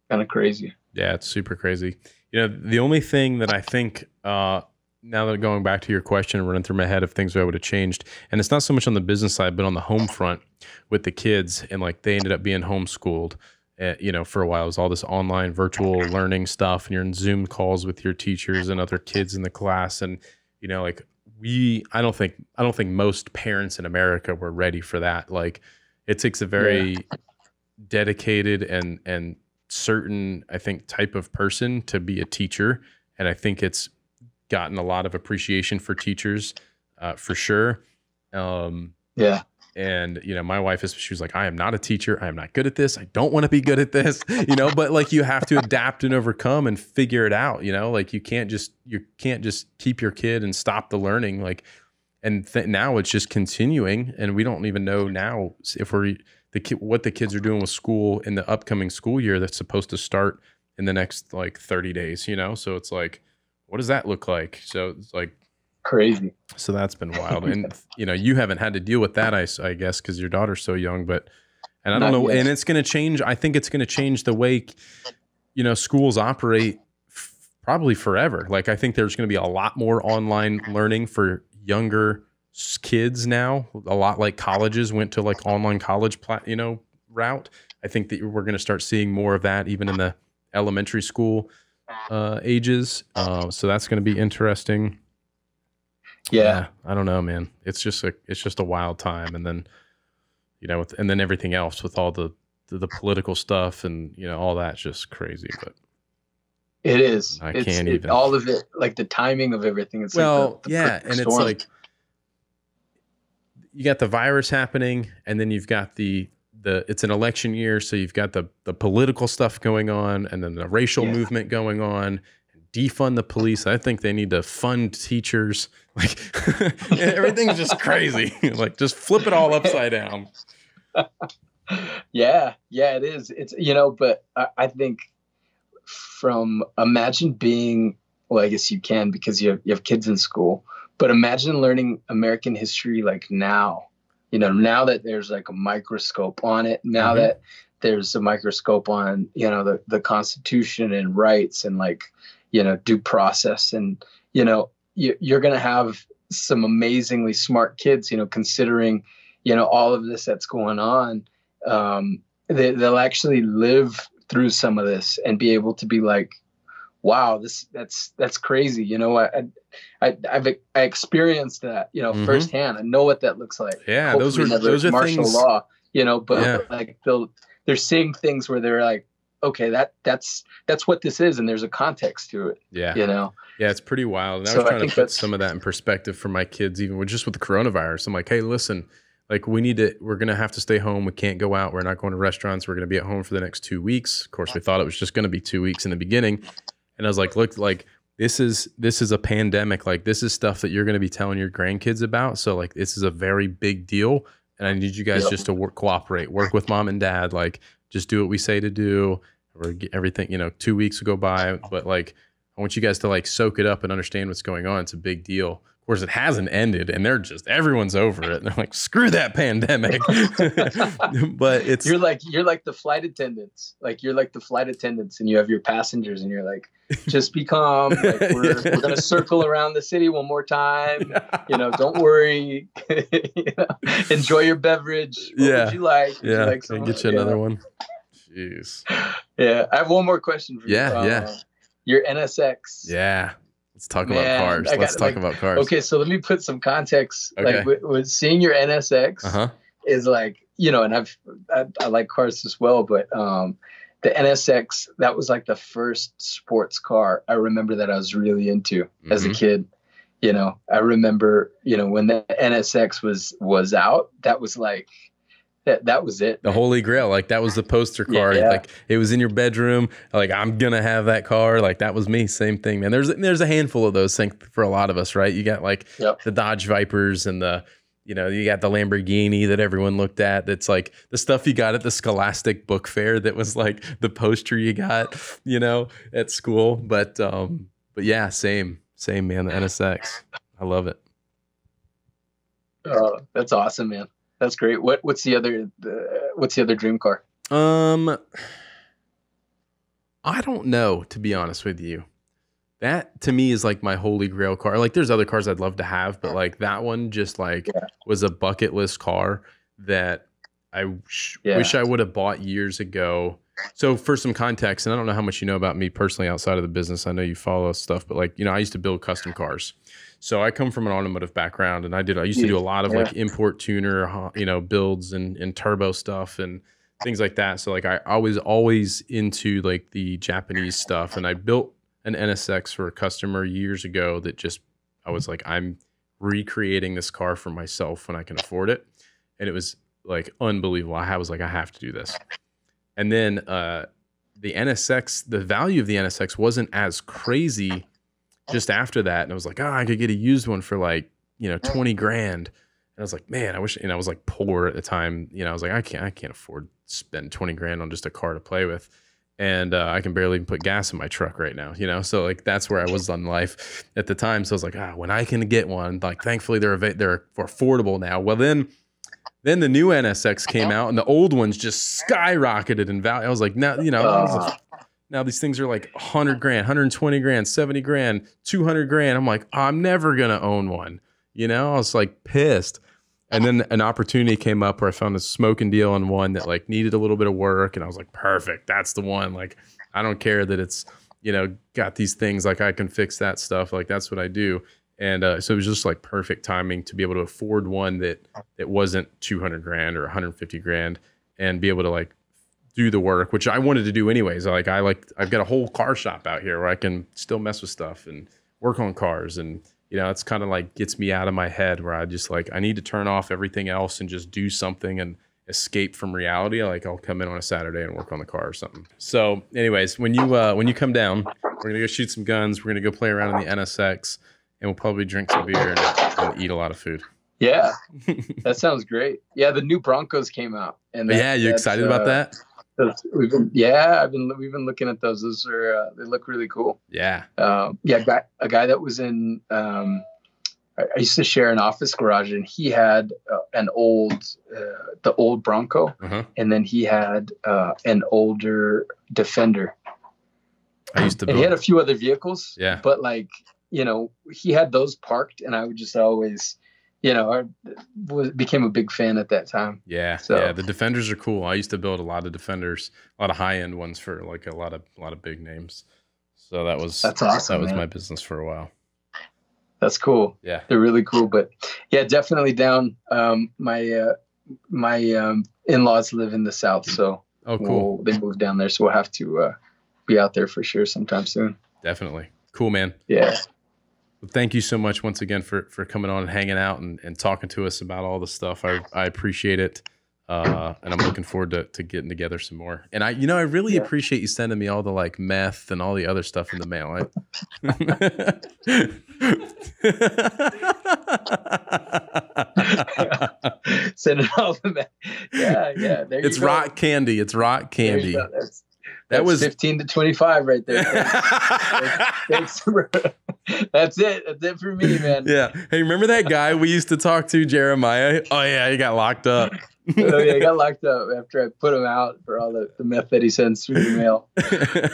[SPEAKER 2] kind of crazy.
[SPEAKER 1] Yeah, it's super crazy. You know, the only thing that I think uh now that going back to your question running through my head of things that I would have changed, and it's not so much on the business side, but on the home front with the kids, and like they ended up being homeschooled. Uh, you know, for a while, it was all this online virtual learning stuff, and you're in Zoom calls with your teachers and other kids in the class, and you know, like we, I don't think, I don't think most parents in America were ready for that. Like, it takes a very dedicated and and certain i think type of person to be a teacher and i think it's gotten a lot of appreciation for teachers uh, for sure um,
[SPEAKER 2] Yeah.
[SPEAKER 1] And you know my wife is she was like i am not a teacher. I am not good at this. I don't want to be good at this you know but like you have to adapt and overcome and figure it out you know? Like you can't just you can't just keep your kid and stop the learning like and now it's just continuing and we don't even know now if we're the what the kids are doing with school in the upcoming school year that's supposed to start in the next like 30 days you know? So it's like what does that look like? So it's like
[SPEAKER 2] Crazy.
[SPEAKER 1] so that's been wild. And you know you haven't had to deal with that I, I guess because your daughter's so young but and i don't
[SPEAKER 2] Not
[SPEAKER 1] know
[SPEAKER 2] yet.
[SPEAKER 1] and it's going to change i think it's going to change the way you know schools operate f- probably forever. Like i think there's going to be a lot more online learning for younger kids now. A lot like colleges went to like online college plat you know route. I think that we're going to start seeing more of that even in the elementary school uh ages. Uh, so that's going to be interesting
[SPEAKER 2] Yeah.
[SPEAKER 1] I don't know, man. It's just a it's just a wild time, and then you know, with, and then everything else with all the, the the political stuff and you know all that's just crazy. But
[SPEAKER 2] It is.
[SPEAKER 1] I
[SPEAKER 2] it's,
[SPEAKER 1] can't
[SPEAKER 2] it-
[SPEAKER 1] even.
[SPEAKER 2] all of it, like the timing of everything. It's
[SPEAKER 1] well,
[SPEAKER 2] like the, the
[SPEAKER 1] yeah, and it's like you got the virus happening, and then you've got the the it's an election year, so you've got the the political stuff going on, and then the racial
[SPEAKER 2] Yeah.
[SPEAKER 1] movement going on. Defund the police. I think they need to fund teachers. Like everything's just crazy. like just flip it all upside down.
[SPEAKER 2] yeah, yeah, it is. It's you know, but I, I think from imagine being well, I guess you can because you have you have kids in school, but imagine learning American history like now. You know, now that there's like a microscope on it, now
[SPEAKER 1] Mhm.
[SPEAKER 2] that there's a microscope on you know the the Constitution and rights and like you know due process and you know you, you're gonna have some amazingly smart kids. You know, considering you know all of this that's going on um, they, they'll actually live through some of this and be able to be like wow this that's that's crazy you know i, I i've i experienced that you know
[SPEAKER 1] Mhm.
[SPEAKER 2] firsthand i know what that looks like
[SPEAKER 1] Yeah, those are those are
[SPEAKER 2] martial
[SPEAKER 1] things.
[SPEAKER 2] law you know but
[SPEAKER 1] Yeah.
[SPEAKER 2] like they'll they're seeing things where they're like okay that that's that's what this is and there's a context to it
[SPEAKER 1] Yeah,
[SPEAKER 2] you know
[SPEAKER 1] yeah, it's pretty wild. And I
[SPEAKER 2] So
[SPEAKER 1] was
[SPEAKER 2] I
[SPEAKER 1] trying to
[SPEAKER 2] think
[SPEAKER 1] put some of that in perspective for my kids, even with just with the coronavirus. I'm like, hey, listen, like we need to, we're gonna have to stay home. We can't go out. We're not going to restaurants. We're gonna be at home for the next two weeks. Of course, we thought it was just gonna be two weeks in the beginning, and I was like, look, like this is this is a pandemic. Like this is stuff that you're gonna be telling your grandkids about. So like this is a very big deal, and I need you guys
[SPEAKER 2] Yep.
[SPEAKER 1] just to work, cooperate, work with mom and dad. Like just do what we say to do. Or get everything, you know, two weeks will go by, but like I want you guys to like soak it up and understand what's going on. It's a big deal. Of course, it hasn't ended, and they're just everyone's over it. They're like, "Screw that pandemic." but it's
[SPEAKER 2] you're like you're like the flight attendants. Like you're like the flight attendants, and you have your passengers, and you're like, "Just be calm. Like, we're, we're gonna circle around the city one more time. You know, don't worry. you know, enjoy your beverage. What
[SPEAKER 1] Yeah.
[SPEAKER 2] would you like? Would you
[SPEAKER 1] yeah.
[SPEAKER 2] like
[SPEAKER 1] Can I get you
[SPEAKER 2] yeah.
[SPEAKER 1] another one? Jeez.
[SPEAKER 2] Yeah, I have one more question for you.
[SPEAKER 1] Yeah, yeah.
[SPEAKER 2] Uh, Your NSX.
[SPEAKER 1] Yeah. Let's talk
[SPEAKER 2] Man,
[SPEAKER 1] about cars.
[SPEAKER 2] I
[SPEAKER 1] Let's talk
[SPEAKER 2] like-
[SPEAKER 1] about cars.
[SPEAKER 2] Okay, so let me put some context.
[SPEAKER 1] Okay.
[SPEAKER 2] Like with, with seeing your NSX
[SPEAKER 1] Uh huh.
[SPEAKER 2] is like you know, and I've I, I like cars as well, but um, the NSX that was like the first sports car I remember that I was really into as a
[SPEAKER 1] Mhm.
[SPEAKER 2] kid. You know, I remember you know when the NSX was was out, that was like that that was it.
[SPEAKER 1] The Holy Grail, like that was the poster car.
[SPEAKER 2] Yeah.
[SPEAKER 1] Like it was in your bedroom. Like I'm gonna have that car. Like that was me. Same thing, man. There's there's a handful of those things for a lot of us, right? You got like
[SPEAKER 2] Yep.
[SPEAKER 1] the Dodge Vipers and the you know you got the Lamborghini that everyone looked at. That's like the stuff you got at the Scholastic Book Fair. That was like the poster you got, you know, at school. But um, but yeah, same same man. The NSX, I love it.
[SPEAKER 2] Oh, that's awesome, man. That's great. What what's the other the, what's the other dream car?
[SPEAKER 1] Um, I don't know to be honest with you. That to me is like my holy grail car. Like there's other cars I'd love to have, but like that one just like
[SPEAKER 2] Yeah.
[SPEAKER 1] was a bucket list car that I
[SPEAKER 2] Yeah.
[SPEAKER 1] wish I would have bought years ago. So for some context, and I don't know how much you know about me personally outside of the business. I know you follow stuff, but like you know, I used to build custom cars. So I come from an automotive background, and I did. I used to do a lot of
[SPEAKER 2] Yeah.
[SPEAKER 1] like import tuner, you know, builds and and turbo stuff and things like that. So like I, I was always into like the Japanese stuff, and I built an NSX for a customer years ago that just I was like I'm recreating this car for myself when I can afford it, and it was like unbelievable. I was like I have to do this, and then uh, the NSX, the value of the NSX wasn't as crazy just after that, and I was like, oh, I could get a used one for like you know twenty grand. And I was like, man, I wish, and I was like poor at the time. You know, I was like, I can't, I can't afford to spend 20 grand on just a car to play with. And uh, I can barely even put gas in my truck right now, you know? So like, that's where I was on life at the time. So I was like, ah, when I can get one, like, thankfully they're, ava- they're affordable now. Well, then, then the new NSX came out and the old ones just skyrocketed in value. I was like, now, you know, I was like,
[SPEAKER 2] Uh,
[SPEAKER 1] now these things are like 100 grand, 120 grand, 70 grand, 200 grand. I'm like, I'm never going to own one. You know, I was like pissed. And then an opportunity came up where I found a smoking deal on one that like needed a little bit of work. And I was like, perfect. That's the one. Like, I don't care that it's, you know, got these things. Like, I can fix that stuff. Like, that's what I do. And uh, so it was just like perfect timing to be able to afford one that that wasn't 200 grand or 150 grand and be able to like do the work, which I wanted to do anyways. Like I like I've got a whole car shop out here where I can still mess with stuff and work on cars and you know, it's kind of like gets me out of my head where I just like I need to turn off everything else and just do something and escape from reality. Like I'll come in on a Saturday and work on the car or something. So, anyways, when you uh when you come down, we're gonna go shoot some guns. We're gonna go play around in the NSX, and we'll probably drink some beer and, and eat a lot of food.
[SPEAKER 2] yeah, that sounds great. Yeah, the new Broncos came out, and that-
[SPEAKER 1] yeah, you excited
[SPEAKER 2] uh,
[SPEAKER 1] about that?
[SPEAKER 2] We've been, yeah, I've been we've been looking at those. Those are uh, they look really cool.
[SPEAKER 1] Yeah.
[SPEAKER 2] Um, yeah, a guy, a guy that was in. Um, I, I used to share an office garage, and he had uh, an old, uh, the old Bronco,
[SPEAKER 1] Uh-huh.
[SPEAKER 2] and then he had uh, an older Defender,
[SPEAKER 1] I used to
[SPEAKER 2] and he had a few other vehicles.
[SPEAKER 1] Yeah.
[SPEAKER 2] but like you know, he had those parked, and I would just always, you know, I was, became a big fan at that time.
[SPEAKER 1] Yeah,
[SPEAKER 2] So-
[SPEAKER 1] yeah. The defenders are cool. I used to build a lot of defenders, a lot of high end ones for like a lot of a lot of big names. So that was
[SPEAKER 2] That's awesome.
[SPEAKER 1] that was
[SPEAKER 2] man.
[SPEAKER 1] my business for a while.
[SPEAKER 2] That's cool.
[SPEAKER 1] Yeah.
[SPEAKER 2] they're really cool. But yeah, definitely down. Um, my uh, my um, in-laws live in the south, so
[SPEAKER 1] Oh, cool.
[SPEAKER 2] we'll, they moved down there, so we'll have to uh, be out there for sure sometime soon.
[SPEAKER 1] Definitely. Cool, man.
[SPEAKER 2] Yeah,
[SPEAKER 1] thank you so much once again for for coming on and hanging out and, and talking to us about all the stuff. I I appreciate it. Uh, and I'm looking forward to, to getting together some more. And I, you know, I really
[SPEAKER 2] Yeah.
[SPEAKER 1] appreciate you sending me all the like meth and all the other stuff in the mail. I-
[SPEAKER 2] send it all the back. Yeah, yeah.
[SPEAKER 1] It's rock candy. It's rock candy.
[SPEAKER 2] That's,
[SPEAKER 1] That
[SPEAKER 2] that's
[SPEAKER 1] was
[SPEAKER 2] fifteen to twenty-five right there. Thanks, bro. That's it. That's it for me, man.
[SPEAKER 1] Yeah. Hey, remember that guy we used to talk to, Jeremiah? Oh yeah, he got locked up.
[SPEAKER 2] oh yeah, I got locked up after I put him out for all the, the meth that he sends through the mail.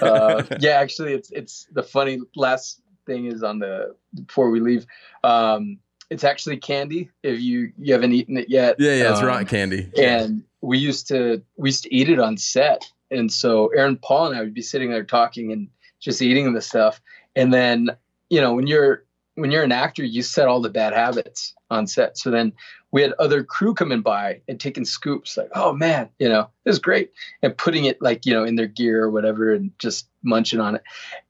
[SPEAKER 2] Uh, yeah, actually, it's it's the funny last thing is on the before we leave. Um, it's actually candy if you you haven't eaten it yet.
[SPEAKER 1] yeah, yeah, it's
[SPEAKER 2] Um,
[SPEAKER 1] rock candy.
[SPEAKER 2] and we used to we used to eat it on set and so aaron paul and i would be sitting there talking and just eating the stuff. And then you know when you're when you're an actor you set all the bad habits on set. So then we had other crew coming by and taking scoops like oh man you know it was great. And putting it like you know in their gear or whatever and just munching on it.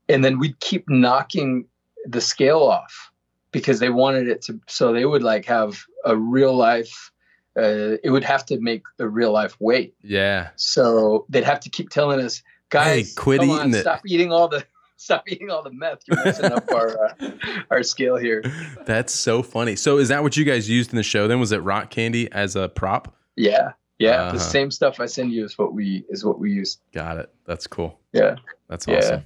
[SPEAKER 2] And then we'd keep knocking the scale off because they wanted it to so they would like have a real life uh, it would have to make the real life weight.
[SPEAKER 1] Yeah.
[SPEAKER 2] So they'd have to keep telling us, guys,
[SPEAKER 1] quit
[SPEAKER 2] come
[SPEAKER 1] eating
[SPEAKER 2] on,
[SPEAKER 1] it."
[SPEAKER 2] Stop eating all the stop eating all the meth. You're messing up our uh, our scale here.
[SPEAKER 1] That's so funny. So is that what you guys used in the show then? Was it rock candy as a prop?
[SPEAKER 2] Yeah, yeah.
[SPEAKER 1] Uh-huh.
[SPEAKER 2] The same stuff I send you is what we is what we use.
[SPEAKER 1] Got it. That's cool.
[SPEAKER 2] Yeah,
[SPEAKER 1] That's
[SPEAKER 2] Yeah.
[SPEAKER 1] awesome.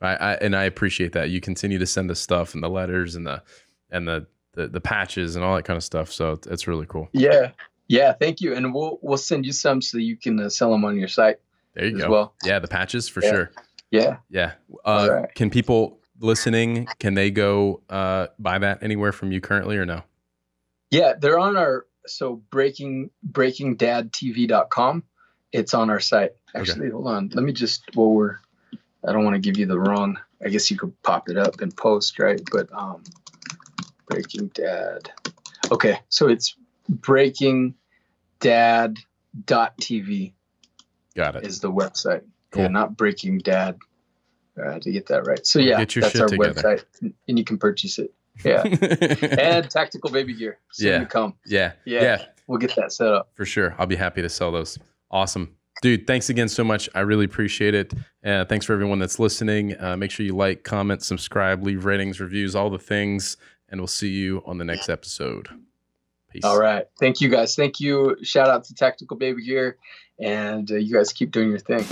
[SPEAKER 1] I, I and I appreciate that. You continue to send the stuff and the letters and the and the the, the patches and all that kind of stuff. So it's, really cool.
[SPEAKER 2] yeah, yeah. Thank you, and we'll we'll send you some so you can uh, sell them on your site
[SPEAKER 1] There you
[SPEAKER 2] as
[SPEAKER 1] go.
[SPEAKER 2] well.
[SPEAKER 1] Yeah, the patches for
[SPEAKER 2] Yeah.
[SPEAKER 1] sure.
[SPEAKER 2] Yeah.
[SPEAKER 1] Yeah. Uh,
[SPEAKER 2] right.
[SPEAKER 1] Can people listening can they go uh, buy that anywhere from you currently or no?
[SPEAKER 2] Yeah, they're on our so breaking breakingdadtv.com. It's on our site. Actually, hold on. Let me just well we're I don't want to give you the wrong. I guess you could pop it up and post, right? But um Breaking Dad. Okay, so it's breakingdad.tv
[SPEAKER 1] Got it.
[SPEAKER 2] is the website.
[SPEAKER 1] Cool.
[SPEAKER 2] Yeah, not Breaking Dad. Uh, to get that right. So yeah,
[SPEAKER 1] Get your
[SPEAKER 2] that's
[SPEAKER 1] shit
[SPEAKER 2] our
[SPEAKER 1] together.
[SPEAKER 2] website, and you can purchase it. Yeah, and tactical baby gear soon
[SPEAKER 1] Yeah.
[SPEAKER 2] to come.
[SPEAKER 1] yeah.
[SPEAKER 2] Yeah.
[SPEAKER 1] Yeah.
[SPEAKER 2] We'll get that set up.
[SPEAKER 1] For sure. I'll be happy to sell those. Awesome. Dude, thanks again so much. I really appreciate it. Uh, thanks for everyone that's listening. Uh, make sure you like, comment, subscribe, leave ratings, reviews, all the things. And we'll see you on the next episode. Peace.
[SPEAKER 2] All right. Thank you guys. Thank you. Shout out to Tactical Baby Gear. And uh, you guys keep doing your thing.